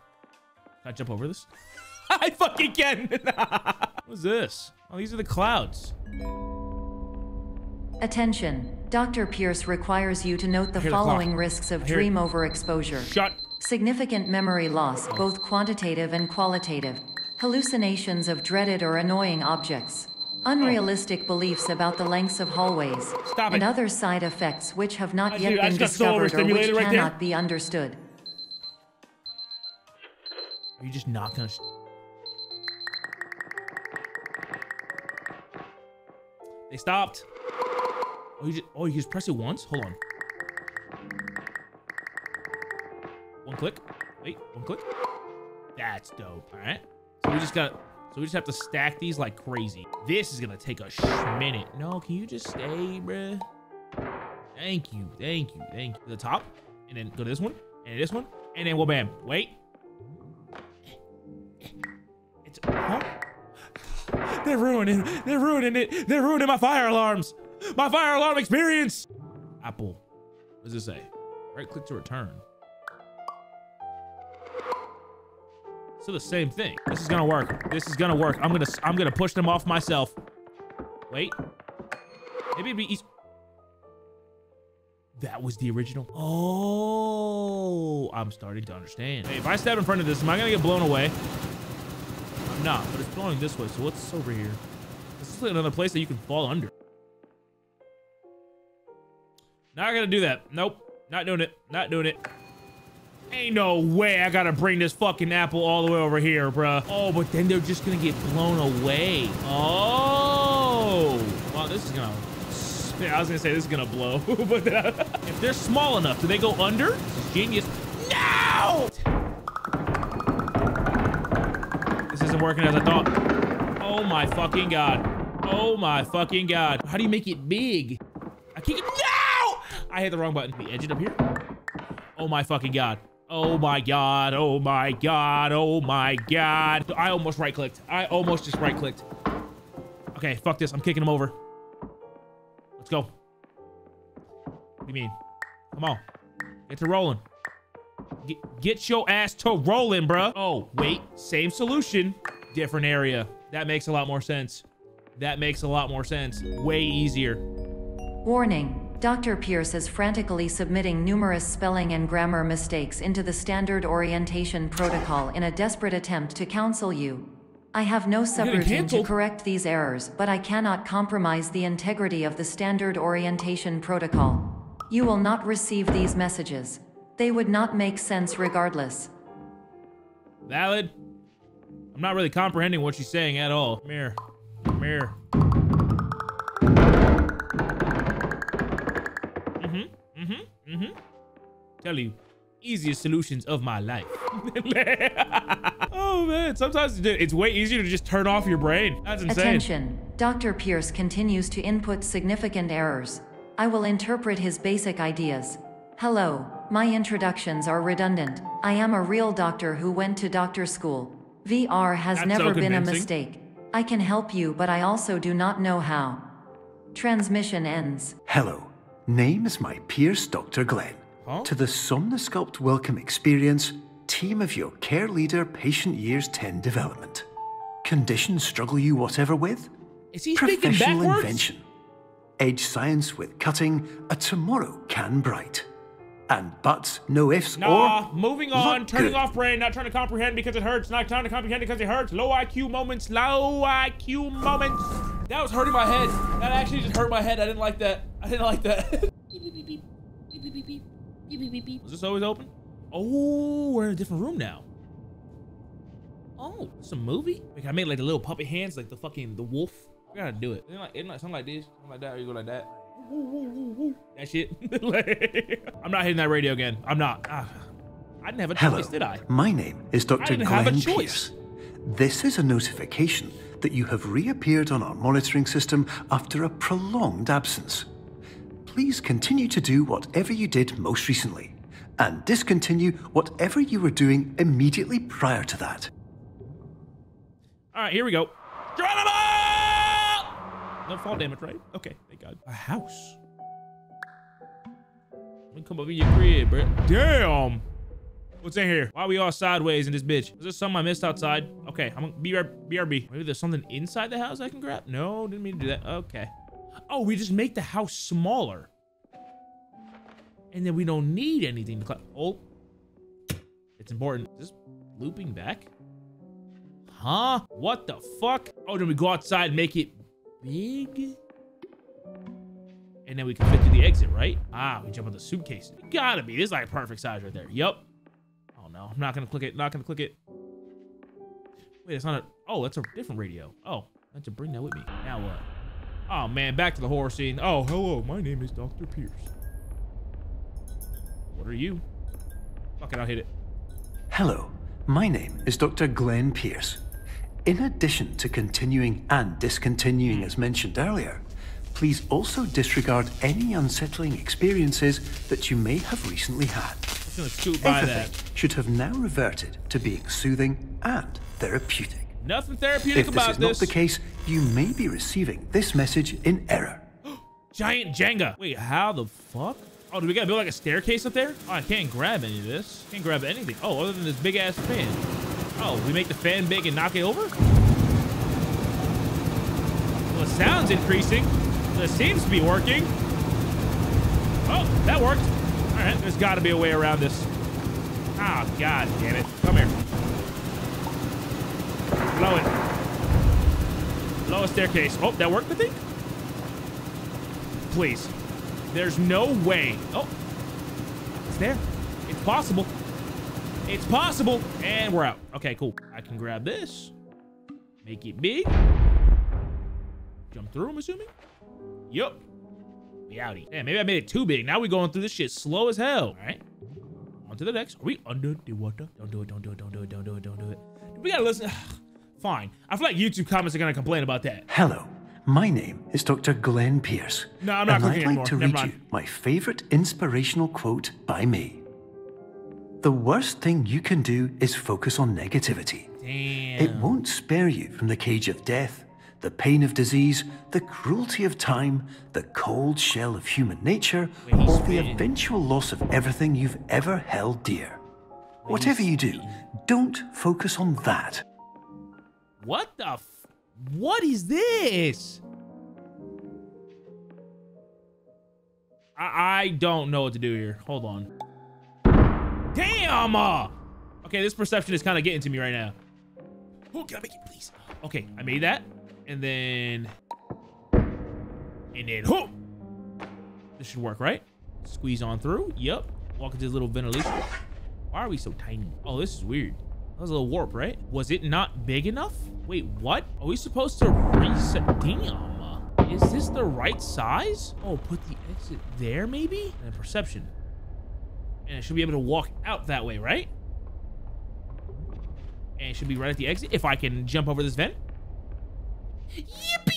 Can I jump over this? I fucking can. What's this? Oh, these are the clouds. Attention. Dr. Pierce requires you to note the hear the following risks of I hear it. dream overexposure. Shut. Significant memory loss, both quantitative and qualitative. Hallucinations of dreaded or annoying objects. Unrealistic beliefs about the lengths of hallways. Stop and it. other side effects which have not I yet see- been just got so discovered or which overstimulated right there. cannot be understood. Are you just not gonna? Sh- they stopped. Oh, you just oh you just press it once. Hold on. One click. Wait, one click. That's dope. All right. So we just got. So we just have to stack these like crazy. This is gonna take a minute. No, can you just stay, bruh? Thank you, thank you, thank you. The top, and then go to this one, and this one, and then well, bam. Wait. It's huh? They're ruining. They're ruining it. They're ruining my fire alarms. My fire alarm experience. Apple. What does it say? Right click to return. So the same thing. This is gonna work. This is gonna work. I'm gonna I'm gonna push them off myself. Wait. Maybe it'd be easy. That was the original. Oh, I'm starting to understand. Hey, if I step in front of this, am I gonna get blown away? I'm not, but it's blowing this way. So what's over here? This is another place that you can fall under. Not gonna do that. Nope. Not doing it. Not doing it. Ain't no way I gotta bring this fucking apple all the way over here, bruh. Oh, but then they're just gonna get blown away. Oh. Wow, this is gonna... Yeah, I was gonna say this is gonna blow, but uh, if they're small enough, do they go under? This is genius. No! This isn't working as I thought. Oh my fucking god. Oh my fucking god. How do you make it big? I can't get... No! I hit the wrong button. We edge it up here. Oh my fucking god. Oh my god. Oh my god. Oh my god. I almost right clicked. I almost just right clicked. Okay, fuck this. I'm kicking him over. Let's go. What do you mean? Come on. Get to rolling. Get, get your ass to rolling, bruh. Oh, wait. Same solution. Different area. That makes a lot more sense. That makes a lot more sense. Way easier. Warning. Dr. Pierce is frantically submitting numerous spelling and grammar mistakes into the standard orientation protocol in a desperate attempt to counsel you. I have no subroutine to correct these errors, but I cannot compromise the integrity of the standard orientation protocol. You will not receive these messages. They would not make sense regardless. Valid. I'm not really comprehending what she's saying at all. Come here. Mm-hmm. Tell you, easiest solutions of my life. oh man, sometimes it's way easier to just turn off your brain. That's insane. Attention. Dr. Pierce continues to input significant errors. I will interpret his basic ideas. Hello, my introductions are redundant. I am a real doctor who went to doctor school. VR has That's never so been a mistake. I can help you, but I also do not know how. Transmission ends. Hello, name is my Pierce Dr. Glenn. Huh? To the Somnasculpt Welcome Experience, team of your care leader patient years 10 development. Conditions struggle you whatever with? Is he Professional invention. Edge science with cutting, a tomorrow can bright. And buts, no ifs, Nah, or. moving on, turning good. off brain, not trying to comprehend because it hurts, not trying to comprehend because it hurts. Low IQ moments, low IQ moments. That was hurting my head. That actually just hurt my head. I didn't like that. I didn't like that. Was this always open? Oh, we're in a different room now. Oh, it's a movie? Like I made like the little puppet hands, like the fucking the wolf. We gotta do it. Isn't like, isn't it like something like this, something like that, or you go like that. That shit. I'm not hitting that radio again. I'm not. Ah, I didn't have a Hello, choice, did I? my name is Dr. didn't have a Glenn. Pierce. This is a notification that you have reappeared on our monitoring system after a prolonged absence. Please continue to do whatever you did most recently, and discontinue whatever you were doing immediately prior to that. All right, here we go. Geronimo! No fall damage, right? Okay, thank God. A house. Me come over your crib, bro. Damn. What's in here? Why are we all sideways in this bitch? Is there something I missed outside? Okay, I'm gonna BR, BRB. Maybe there's something inside the house I can grab? No, didn't mean to do that. Okay. Oh, we just make the house smaller. And then we don't need anything to climb. Oh. It's important. Is this looping back? Huh? What the fuck? Oh, then we go outside and make it big? And then we can fit through the exit, right? Ah, we jump on the suitcase. It gotta be. This is like perfect size right there. Yup. Oh no, I'm not gonna click it. Not gonna click it. Wait, it's not a. Oh, that's a different radio. Oh, I have to bring that with me. Now what? Oh man, back to the horror scene. Oh, hello. My name is Dr. Pierce. What are you? Fuck it, I'll hit it. Hello, my name is Dr. Glenn Pierce. In addition to continuing and discontinuing as mentioned earlier, please also disregard any unsettling experiences that you may have recently had. Just gonna scoot by Everything should have now reverted to being soothing and therapeutic. Nothing therapeutic If this about is not the case, you may be receiving this message in error. Giant Jenga. Wait, how the fuck? Oh, do we gotta build like a staircase up there? Oh, I can't grab any of this. Can't grab anything. Oh, other than this big ass fan. Oh, we make the fan big and knock it over? Well, the sound's increasing. This seems to be working. Oh, that worked. All right, there's gotta be a way around this. Ah, god damn it. Come here. Blow it. Blow a staircase. Oh, that worked, I think? Please. There's no way. Oh, it's there. It's possible. It's possible. And we're out. Okay, cool. I can grab this. Make it big. Jump through, I'm assuming. Yup. We outie. Yeah, maybe I made it too big. Now we're going through this shit slow as hell. All right. On to the next. Are we under the water? Don't do it. Don't do it. Don't do it. Don't do it. Don't do it. We gotta listen. Fine. I feel like YouTube comments are gonna complain about that. Hello, my name is Dr. Glenn Pierce. No, I'm not and I'd like anymore. to Never read mind. you my favorite inspirational quote by me. The worst thing you can do is focus on negativity. Damn. It won't spare you from the cage of death, the pain of disease, the cruelty of time, the cold shell of human nature, Wait, or the eventual loss of everything you've ever held dear. Wait, Whatever you do, don't focus on that. What the f- What is this? I, I don't know what to do here. Hold on. Damn! uh! Okay, this perception is kind of getting to me right now. Oh, can I make it, please? Okay, I made that. And then... And then, oh! This should work, right? Squeeze on through. Yep. Walk into this little ventilation. Why are we so tiny? Oh, this is weird. That was a little warp, right? Was it not big enough? Wait, what? Are we supposed to reset? Damn. Is this the right size? Oh, put the exit there, maybe? And perception. And I should be able to walk out that way, right? And it should be right at the exit if I can jump over this vent. Yippee!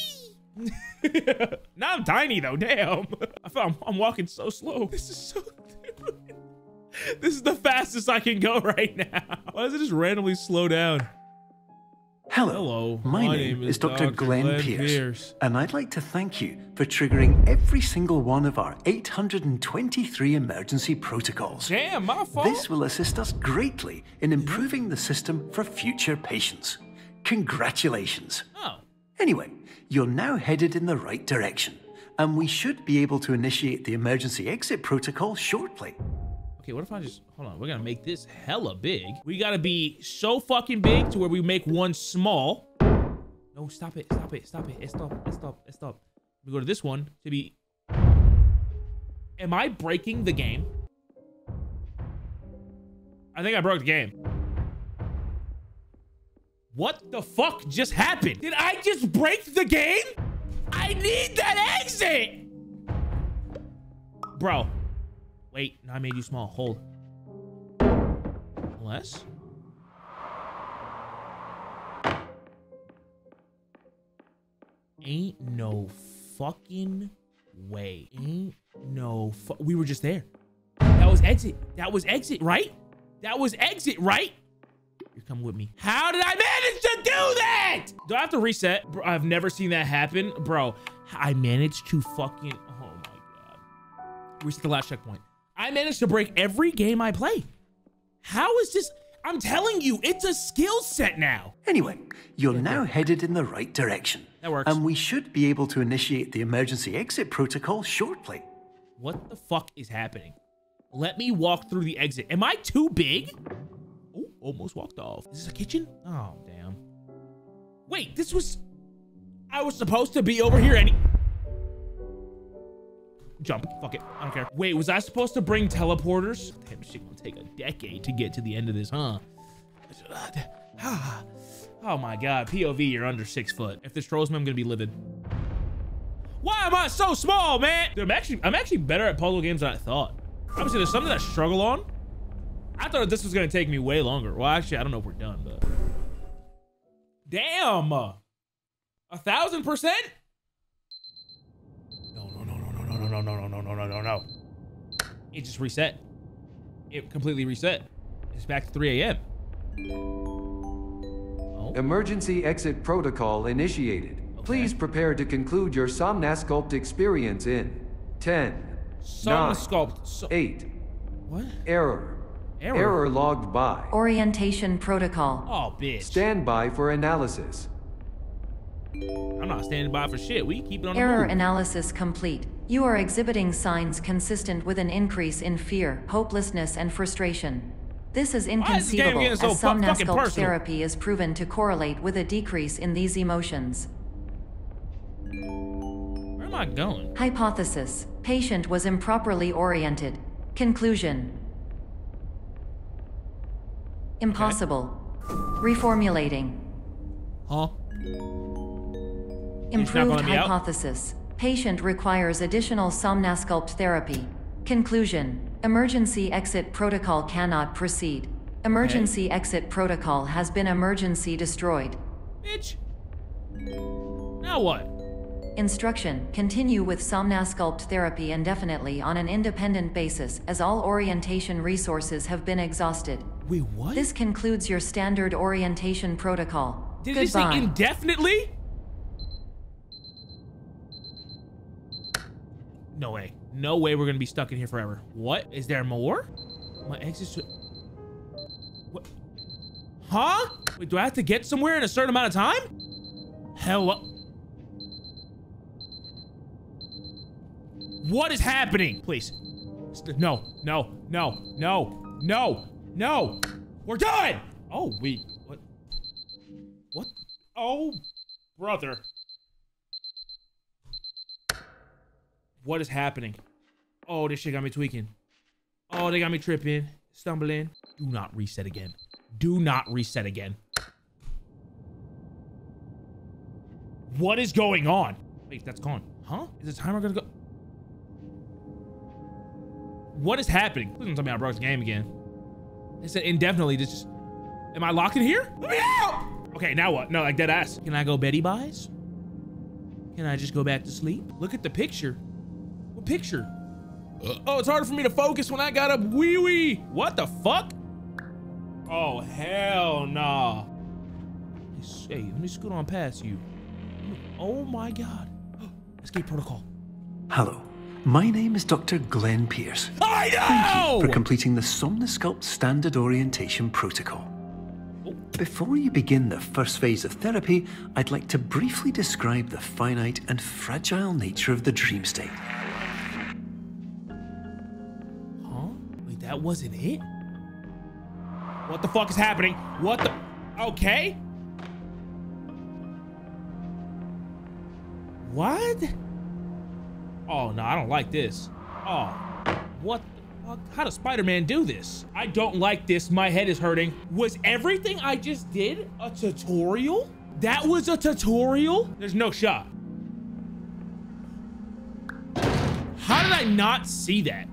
now I'm tiny though, damn. I feel I'm, I'm walking so slow. This is so This is the fastest I can go right now. Why does it just randomly slow down? Hello. Hello, My, my name, name is Dr. Dr. Glenn, Glenn Pierce, Pierce. and I'd like to thank you for triggering every single one of our 823 emergency protocols. Damn, my fault. This will assist us greatly in improving the system for future patients. Congratulations. Oh, Anyway, you're now headed in the right direction, and we should be able to initiate the emergency exit protocol shortly. Okay. What if I just hold on? We're gonna make this hella big. We gotta be so fucking big to where we make one small. No, stop it! Stop it! Stop it! Stop! Stop! Stop! We go to this one to be. Am I breaking the game? I think I broke the game. What the fuck just happened? Did I just break the game? I need that exit! Bro. Wait, no, I made you small. Hold. Less? Ain't no fucking way. Ain't no We were just there. That was exit. That was exit, right? That was exit, right? You're coming with me. How did I manage to do that? Do I have to reset? Bro, I've never seen that happen. Bro, I managed to fucking... Oh my god. Reset the last checkpoint. I managed to break every game I play. How is this? I'm telling you, it's a skill set now. Anyway, you're now headed in the right direction. That works. And we should be able to initiate the emergency exit protocol shortly. What the fuck is happening? Let me walk through the exit. Am I too big? Oh, almost walked off. Is this a kitchen? Oh, damn. Wait, this was... I was supposed to be over here any... Jump. Fuck it. I don't care. Wait, was I supposed to bring teleporters? Damn, this shit gonna take a decade to get to the end of this, huh? Oh my god, POV, you're under six foot. If this trolls me, I'm gonna be livid. Why am I so small, man? Dude, I'm actually I'm actually better at puzzle games than I thought. Obviously, there's something I struggle on. I thought this was gonna take me way longer. Well, actually, I don't know if we're done, but Damn. A thousand percent? No, no, no, no, no, no, no, no, no, no. It just reset. It completely reset. It's back to 3 a.m. Oh, Emergency exit protocol initiated. Please prepare to conclude your Somnasculpt experience in 10, Somna 9. So, 8. what? Error. Error. Error logged by. Orientation protocol. Oh, bitch. Stand by for analysis. I'm not standing by for shit. We keep it on the Error analysis complete. You are exhibiting signs consistent with an increase in fear, hopelessness, and frustration. This is Why is inconceivable so as fucking therapy is proven to correlate with a decrease in these emotions. Where am I going? Hypothesis. Patient was improperly oriented. Conclusion. Impossible. Reformulating. Huh? Improved hypothesis. out? Patient requires additional somnasculpt therapy. Conclusion. Emergency exit protocol cannot proceed. Emergency exit protocol has been emergency destroyed. Bitch. Now what? Instruction. Continue with somnasculpt therapy indefinitely on an independent basis as all orientation resources have been exhausted. Wait, what? This concludes your standard orientation protocol. Did it say indefinitely? No way. No way we're gonna be stuck in here forever. What? Is there more? My exit should... What? Huh? Wait, do I have to get somewhere in a certain amount of time? Hello? What is happening? Please. No, no, no, no, no, no. We're done! Oh, we... What? What? Oh, brother. What is happening? Oh, this shit got me tweaking. Oh, they got me tripping, stumbling. Do not reset again. Do not reset again. What is going on? Wait, that's gone. Huh? Is the timer gonna go? What is happening? Please don't tell me I broke the game again. They said indefinitely. This just. Am I locked in here? Let me out! Okay, now what? No, like dead ass. Can I go Betty buys? Can I just go back to sleep? Look at the picture. What picture? Uh, oh, it's harder for me to focus when I got up wee wee. What the fuck? Oh, hell nah. Hey, let me scoot on past you. Oh my god. Escape protocol. Hello. My name is Dr. Glenn Pierce. I know! Thank you for completing the Somnasculpt Standard Orientation Protocol. Oh. Before you begin the first phase of therapy, I'd like to briefly describe the finite and fragile nature of the dream state. That wasn't it? What the fuck is happening? What the? Okay. What? Oh, no, I don't like this. Oh, what the fuck? How does Spider-Man do this? I don't like this. My head is hurting. Was everything I just did a tutorial? That was a tutorial? There's no shot. How did I not see that?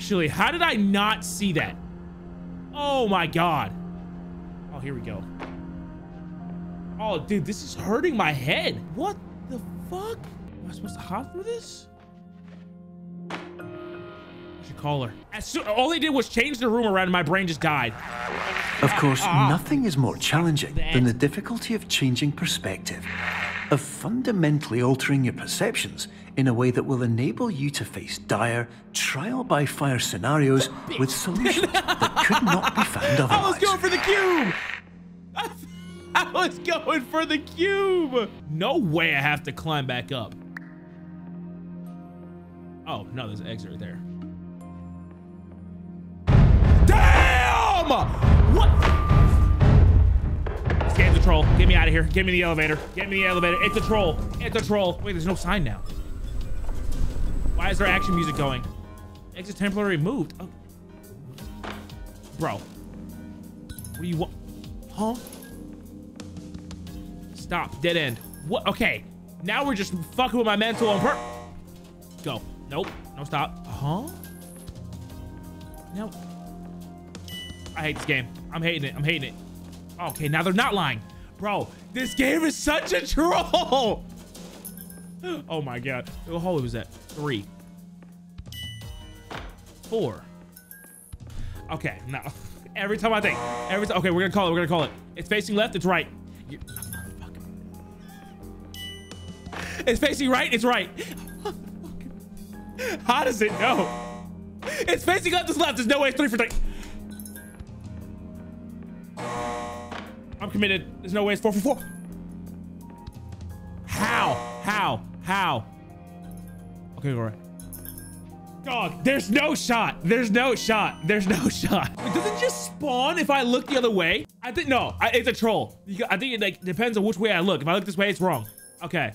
Actually, how did I not see that? Oh my god. Oh, here we go. Oh, dude, this is hurting my head. What the fuck? Am I supposed to hop through this? I should call her. As soon, all they did was change the room around and my brain just died. Of course, ah. nothing is more challenging That- than the difficulty of changing perspective, of fundamentally altering your perceptions in a way that will enable you to face dire, trial by fire scenarios with solutions that could not be found otherwise. I was going for the cube. I, I was going for the cube. No way I have to climb back up. Oh, no, there's an exit right there. Damn! What? This game's a troll. Get me out of here. Get me the elevator. Get me the elevator. It's a troll. It's a troll. Wait, there's no sign now. Why is there action music going? Exit temporary moved. Oh. Bro. What do you want? Huh? Stop. Dead end. What? Okay. Now we're just fucking with my mental on per- Go. Nope. No stop. Huh? No. I hate this game. I'm hating it. I'm hating it. Okay, now they're not lying. Bro, this game is such a troll. Oh my god. What hallway was that? Three. Four. Okay, no. Every time I think, every time, okay, we're gonna call it, we're gonna call it. It's facing left, it's right. You- It's facing right, it's right. How does it know? It's facing left, it's left. There's no way it's three for three. Committed. There's no way it's four for four. How? How? How? Okay, go right. Dog, there's no shot. There's no shot. There's no shot. Does it just spawn if I look the other way? I think no. I, it's a troll. I think it like depends on which way I look. If I look this way, it's wrong. Okay.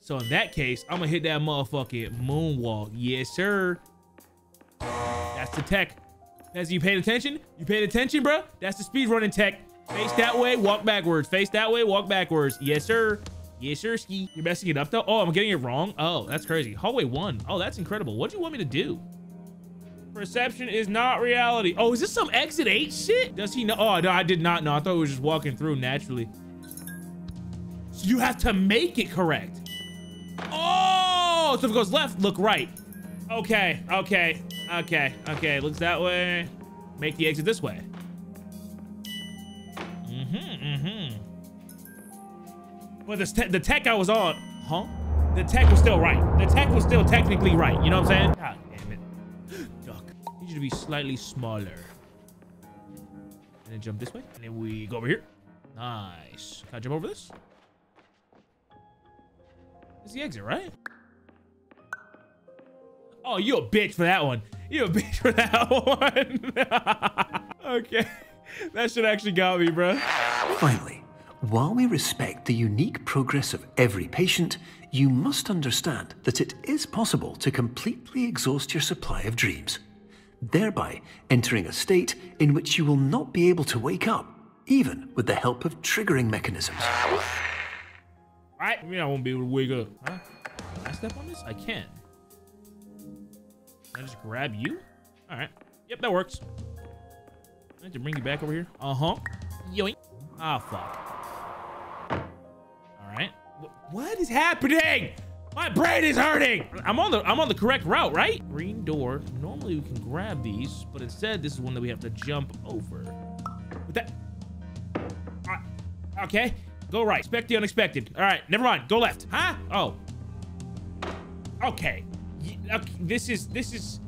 So in that case, I'm gonna hit that motherfucking moonwalk. Yes, sir. That's the tech. As you paid attention? You paid attention, bro? That's the speed running tech. Face that way, walk backwards. Face that way, walk backwards. Yes, sir. Yes, sir, ski. You're messing it up though? Oh, I'm getting it wrong. Oh, that's crazy. Hallway one. Oh, that's incredible. What do you want me to do? Perception is not reality. Oh, is this some exit eight shit? Does he know? Oh, no, I did not know. I thought it was just walking through naturally. So you have to make it correct. Oh, so if it goes left, look right. Okay, okay, okay, okay. Looks that way. Make the exit this way. Mm-hmm, mm-hmm. But the, te- the tech I was on, huh? The tech was still right. The tech was still technically right. You know what I'm saying? God damn it. Duck. Need you to be slightly smaller. And then jump this way. And then we go over here. Nice. Can I jump over this? It's the exit, right? Oh, you a bitch for that one. You a bitch for that one. okay. That shit actually got me, bro. Finally, while we respect the unique progress of every patient, you must understand that it is possible to completely exhaust your supply of dreams, thereby entering a state in which you will not be able to wake up, even with the help of triggering mechanisms. Right? I mean, I won't be able to wake up. Huh? Can I step on this? I can. Can I just grab you? All right. Yep, that works. I need to bring you back over here. Uh-huh. Yoink. Ah, fuck. All right. Wh- what is happening? My brain is hurting. I'm on the I'm on the correct route, right? Green door. Normally we can grab these, but instead this is one that we have to jump over. With that. Ah, okay. Go right. Expect the unexpected. All right. Never mind. Go left. Huh? Oh. Okay. Okay. This is this is.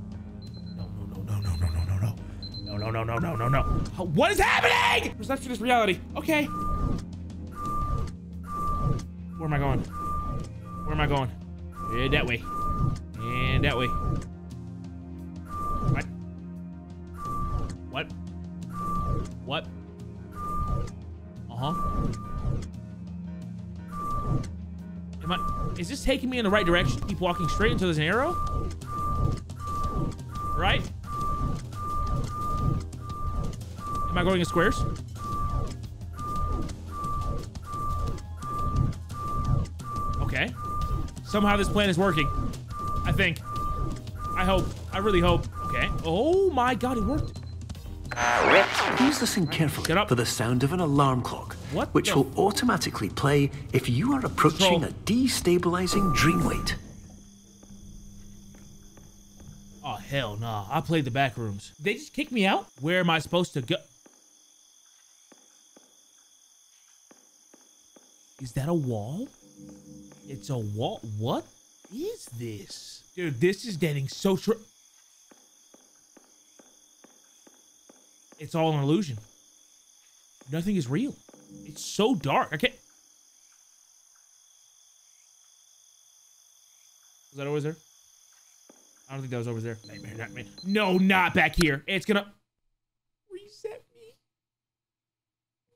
No no no no no no. What is happening? Perception is reality. Okay. Where am I going? Where am I going? Yeah, that way. And that way. What? What? What? Uh-huh. Am I, is this taking me in the right direction? Keep walking straight until there's an arrow? Right? Am I going in squares? Okay. Somehow this plan is working. I think. I hope. I really hope. Okay. Oh my god, it worked. Please listen carefully Get up. for the sound of an alarm clock, What which will automatically play if you are approaching Control. a destabilizing dream weight. Oh hell nah. I played the back rooms. They just kicked me out? Where am I supposed to go? Is that a wall? It's a wall. What is this? Dude, this is getting so true. It's all an illusion. Nothing is real. It's so dark. I can't. Was that always there? I don't think that was over there. Nightmare, nightmare. No, not back here. It's gonna reset me.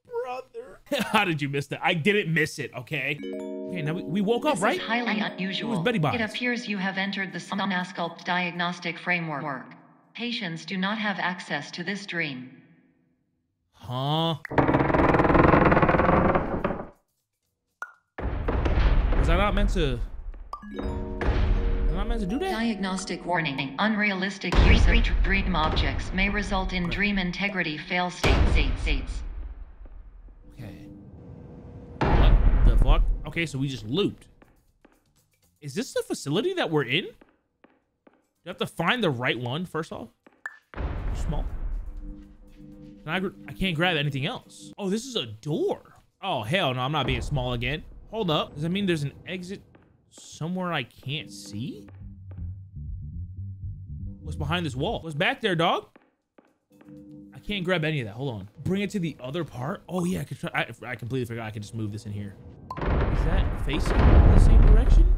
Brother. How did you miss that? I didn't miss it, okay? Okay, now we, we woke up, This right? is highly unusual. Betty Bops. It appears you have entered the Somnasculpt diagnostic framework. Patients do not have access to this dream. Huh? Was I not meant to... Was I not meant to do that? Diagnostic warning. Unrealistic use of dream objects may result in dream integrity fail state states. states. Okay, so we just looped. Is this the facility that we're in? Do you have to find the right one first off? Small. Can I, I can't grab anything else. Oh, this is a door. Oh, hell no, I'm not being small again. Hold up. Does that mean there's an exit somewhere I can't see? What's behind this wall? What's back there, dog? I can't grab any of that. Hold on. Bring it to the other part. Oh yeah, I. I, I completely forgot. I could just move this in here. Is that facing the same direction?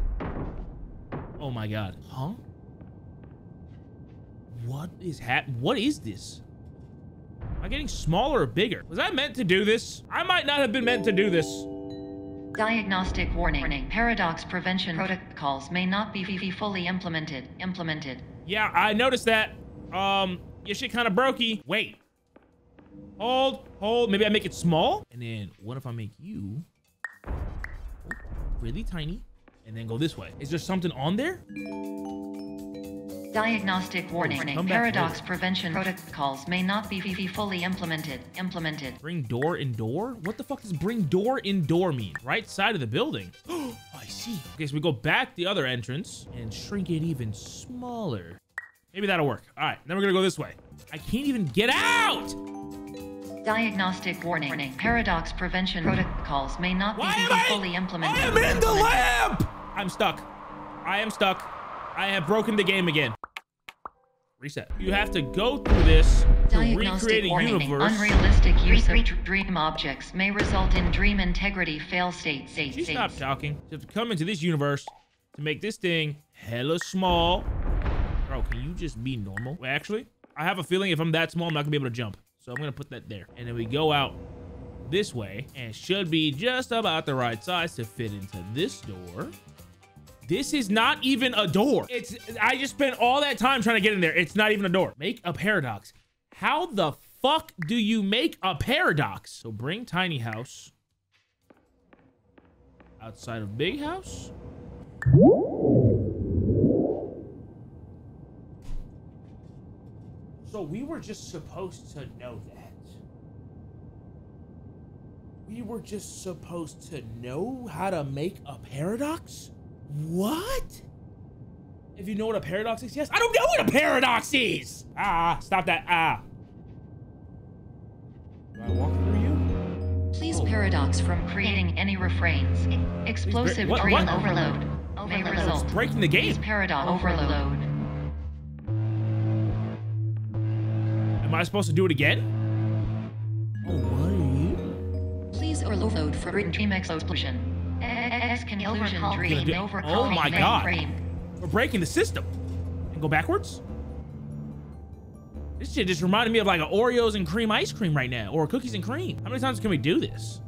Oh my god. Huh? What is hap? What is this? Am I getting smaller or bigger? Was I meant to do this? I might not have been meant to do this. Diagnostic warning. Paradox prevention protocols may not be fully implemented. Implemented. Yeah, I noticed that. Um, your shit kind of brokey. Wait. Hold, hold. Maybe I make it small. And then what if I make you really tiny and then go this way? Is there something on there? Diagnostic warning. Paradox later. prevention protocols may not be fully implemented. Implemented. Bring door indoor? What the fuck does bring door indoor mean? Right side of the building. Oh, I see. Okay, so we go back the other entrance and shrink it even smaller. Maybe that'll work. All right, then we're gonna go this way. I can't even get out! Diagnostic warning. Paradox prevention protocols may not Why be I? fully implemented. I am in the lamp! I'm stuck. I am stuck. I have broken the game again. Reset. You have to go through this to recreate a universe. Unrealistic use of dream objects may result in dream integrity fail state state She states. stopped talking. You have to come into this universe to make this thing hella small. Bro, can you just be normal? Well, actually, I have a feeling if I'm that small, I'm not gonna be able to jump. So I'm gonna put that there. And then we go out this way and should be just about the right size to fit into this door. This is not even a door. It's I just spent all that time trying to get in there. It's not even a door. Make a paradox. How the fuck do you make a paradox? So bring tiny house outside of big house. So we were just supposed to know that. We were just supposed to know how to make a paradox? What? If you know what a paradox is, yes. I don't know what a paradox is! Ah, stop that. Ah. Do I walk through you? Please paradox from creating any refrains. Explosive what- what? overload may result. Breaking the Please game. paradox overload. Am I supposed to do it again? Oh, what are you? Please overload for dream explosion. X conclusion Gonna dream do- overcoming Oh my god. frame. We're breaking the system. And go backwards? This shit just reminded me of like an Oreos and cream ice cream right now. Or cookies and cream. How many times can we do this?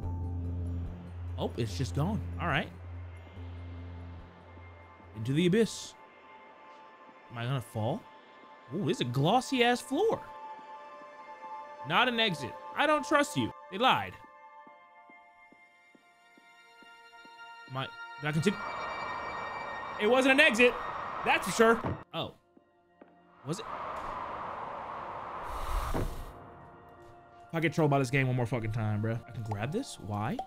Oh, it's just gone. All right. Into the abyss. Am I gonna fall? Ooh, it's a glossy ass floor. Not an exit. I don't trust you. They lied. Am I, did I continue? It wasn't an exit. That's for sure. Oh. Was it? If I get trolled by this game one more fucking time, bro. I can grab this? Why?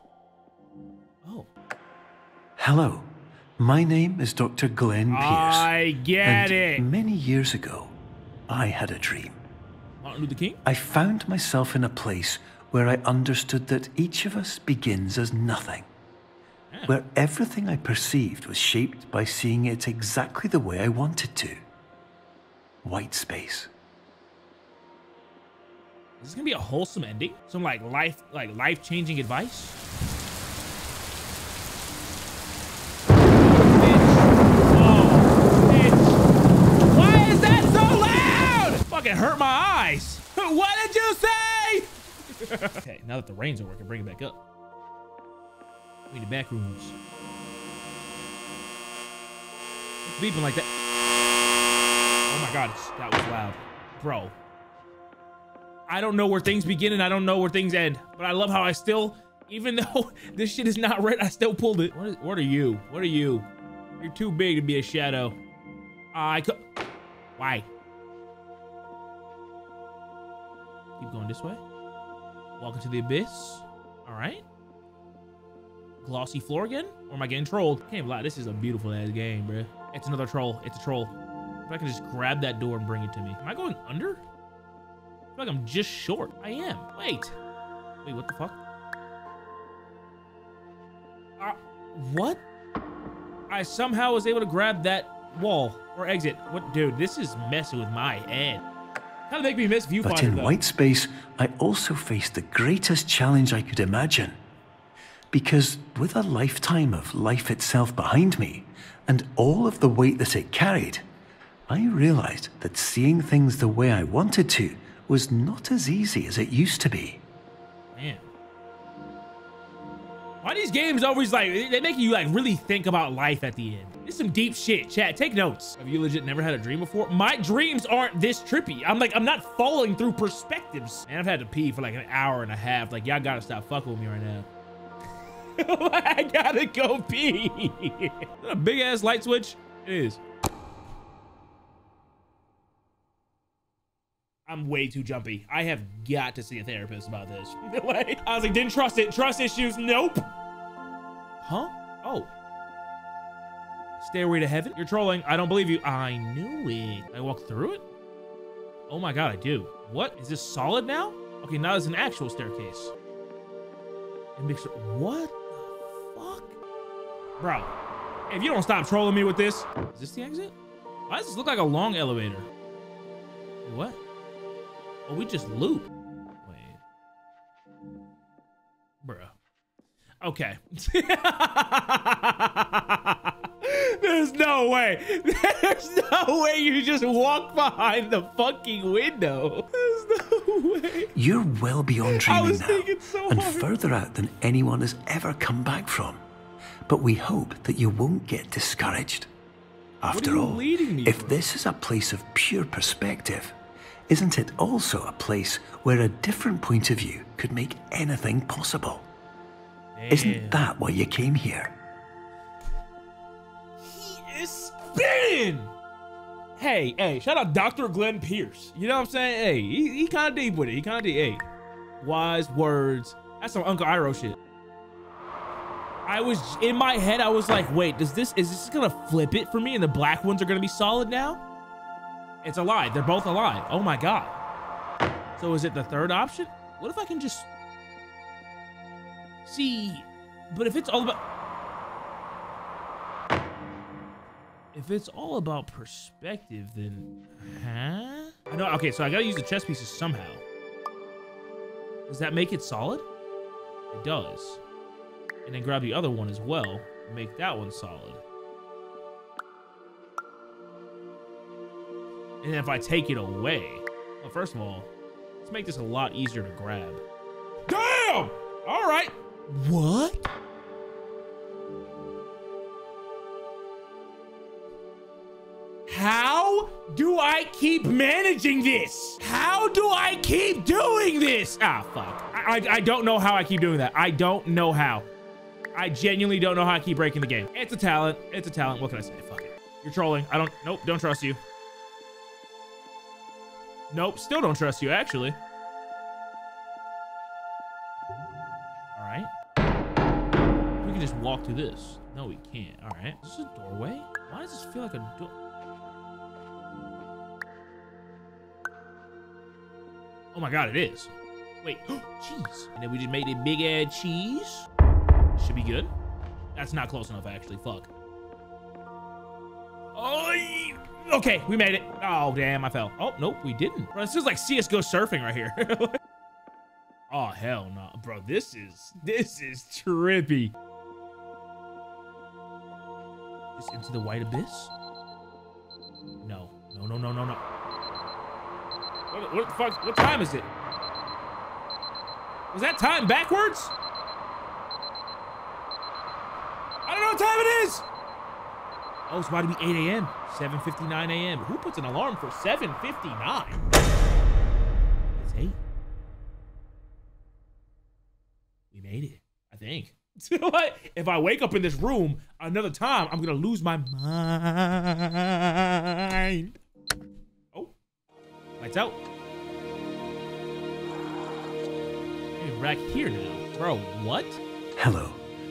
Oh. Hello, my name is Dr. Glenn Pierce. I get and it. Many years ago, I had a dream. Martin Luther King? I found myself in a place where I understood that each of us begins as nothing. Yeah. Where everything I perceived was shaped by seeing it exactly the way I wanted to. White space. Is this gonna be a wholesome ending? Some like life, like life-changing advice? Oh, bitch. Why is that so loud? Fucking hurt my eyes. What did you say? okay, now that the rain's over, I can bring it back up. We need the back rooms. What's beeping like that? Oh my god, that was loud. Bro, I don't know where things begin and I don't know where things end. But I love how I still, even though this shit is not red, I still pulled it. What, is, what are you? What are you? You're too big to be a shadow. I could. Why? Keep going this way. Walk into the abyss. All right. glossy floor again? Or am I getting trolled? Can't lie, this is a beautiful ass game, bro. It's another troll. It's a troll. If I can just grab that door and bring it to me. Am I going under? I feel like I'm just short. I am. Wait. Wait, what the fuck? Uh, what? I somehow was able to grab that wall or exit. What, dude, this is messing with my head. Kind of make me miss viewfinder But in though. white space, I also faced the greatest challenge I could imagine. Because with a lifetime of life itself behind me, and all of the weight that it carried, I realized that seeing things the way I wanted to was not as easy as it used to be. Man. Why these games always like they make you like really think about life at the end? It's some deep shit. Chat, take notes. Have you legit never had a dream before? My dreams aren't this trippy. I'm like, I'm not falling through perspectives. And I've had to pee for like an hour and a half. Like, y'all gotta stop fucking with me right now. I gotta go pee. A big ass light switch? It is. I'm way too jumpy. I have got to see a therapist about this. Like, I was like, didn't trust it. Trust issues. Nope. Huh? Oh. Stairway to heaven? You're trolling. I don't believe you. I knew it. I walked through it? Oh my god, I do. What? Is this solid now? Okay, now it's an actual staircase. And make sure. What the fuck? Bro, if you don't stop trolling me with this. Is this the exit? Why does this look like a long elevator? What? Oh, we just loop. Wait. Bruh. Okay. There's no way. There's no way you just walk behind the fucking window. There's no way. You're well beyond dreaming now, so and hard. further out than anyone has ever come back from. But we hope that you won't get discouraged. After all, if this is a place of pure perspective, isn't it also a place where a different point of view could make anything possible? Isn't that why you came here? Is spinning. Hey, hey, shout out Dr. Glenn Pierce. You know what I'm saying? Hey, he, he kind of deep with it. He kind of deep. Hey, wise words. That's some Uncle Iroh shit. I was in my head. I was like, wait, does this is this gonna flip it for me? And the black ones are gonna be solid now? It's a lie. They're both alive. Oh my god. So is it the third option? What if I can just see? But if it's all about if it's all about perspective, then huh? I know. Okay, so I gotta use the chess pieces somehow. Does that make it solid? It does. And then grab the other one as well. Make that one solid. And if I take it away, well, first of all, let's make this a lot easier to grab. Damn! All right. What? How do I keep managing this? How do I keep doing this? Ah, fuck. I, I, don't know how I keep doing that. I don't know how. I genuinely don't know how I keep breaking the game. It's a talent. It's a talent. What can I say? Fuck it. You're trolling. I don't. Nope. Don't trust you. Nope. Still don't trust you, actually. All right. We can just walk through this. No, we can't. All right. Is this a doorway? Why does this feel like a door? Oh my god, it is. Wait, cheese. And then we just made a big ass cheese. Should be good. That's not close enough, actually. Fuck. Oh, okay, we made it. Oh, damn, I fell. Oh, nope, we didn't. Bro, this is like CSGO surfing right here. oh, hell no. Bro, this is, this is trippy. Just into the white abyss? No, no, no, no, no, no. What, what the fuck? What time is it? Was that time backwards? I don't know what time it is. Oh, it's about to be 8 a.m. 7:59 a.m. Who puts an alarm for 7:59? It's 8. We made it. I think. What? if I wake up in this room another time, I'm gonna lose my mind. Oh, lights out. Hey, Rack here now, bro. What? Hello.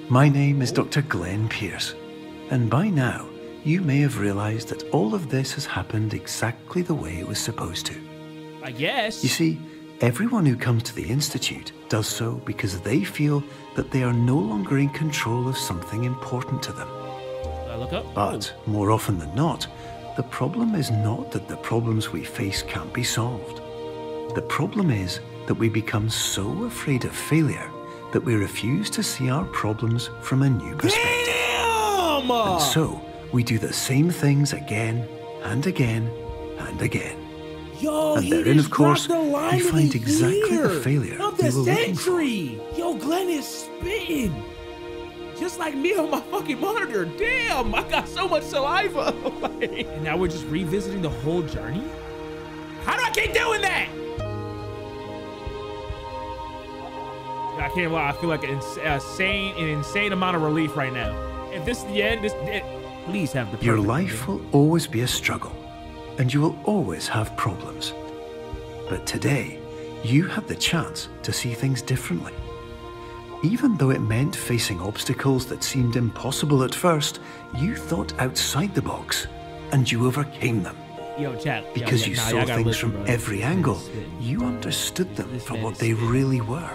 My name is Dr. Glenn Pierce, and by now, you may have realized that all of this has happened exactly the way it was supposed to. I guess. You see, everyone who comes to the Institute does so because they feel that they are no longer in control of something important to them. I look up. But oh. more often than not, the problem is not that the problems we face can't be solved. The problem is that we become so afraid of failure that we refuse to see our problems from a new perspective. Damn! And so, we do the same things again and again and again. Yo, And therein, of course, the of find exactly the failure of we the were looking for. century. Yo, Glenn is spitting. Just like me on my fucking monitor. Damn, I got so much saliva. and now we're just revisiting the whole journey? How do I keep doing that? I can't lie. I feel like an insane, an insane amount of relief right now. If this is the end, this it, please have the Your life ending. will always be a struggle, and you will always have problems. But today, you have the chance to see things differently. Even though it meant facing obstacles that seemed impossible at first, you thought outside the box and you overcame them. Yo, chat. yo, Because you nah, saw things listen, from bro. every angle, you understood them for what they really were.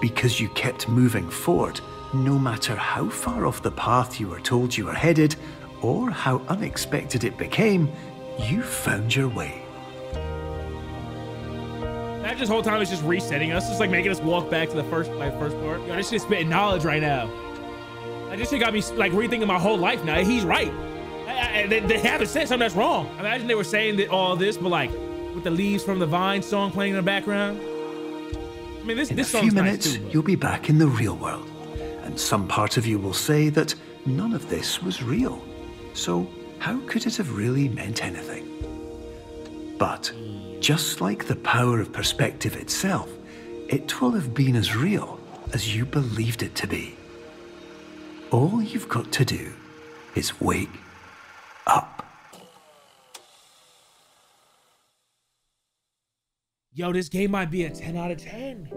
Because you kept moving forward, no matter how far off the path you were told you were headed, or how unexpected it became, you found your way. Imagine this whole time it's just resetting us, just like making us walk back to the first, like first part. Yo, this shit's spitting knowledge right now. Like this shit got me like rethinking my whole life now. He's right. I, I, they, they haven't said something that's wrong. Imagine they were saying that all this, but like with the leaves from the vine song playing in the background. I mean, this In this a few minutes, nice too. you'll be back in the real world, and some part of you will say that none of this was real. So, how could it have really meant anything? But, just like the power of perspective itself, it will have been as real as you believed it to be. All you've got to do is wake up. Yo, this game might be a 10 out of 10.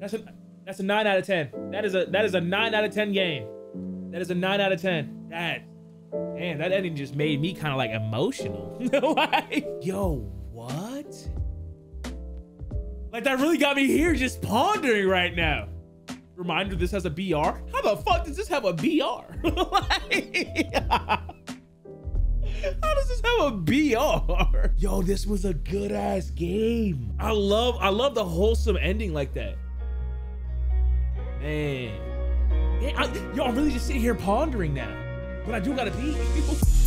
That's a that's a 9 out of 10. That is a that is a 9 out of 10 game. That is a 9 out of 10. That man, that ending just made me kind of like emotional. like, yo, what? Like that really got me here just pondering right now. Reminder this has a BR. How the fuck does this have a BR? like, how does this have a BR? Yo, this was a good ass game. I love I love the wholesome ending like that. Man. Man, I, yo, I'm really just sitting here pondering now. But I do gotta pee.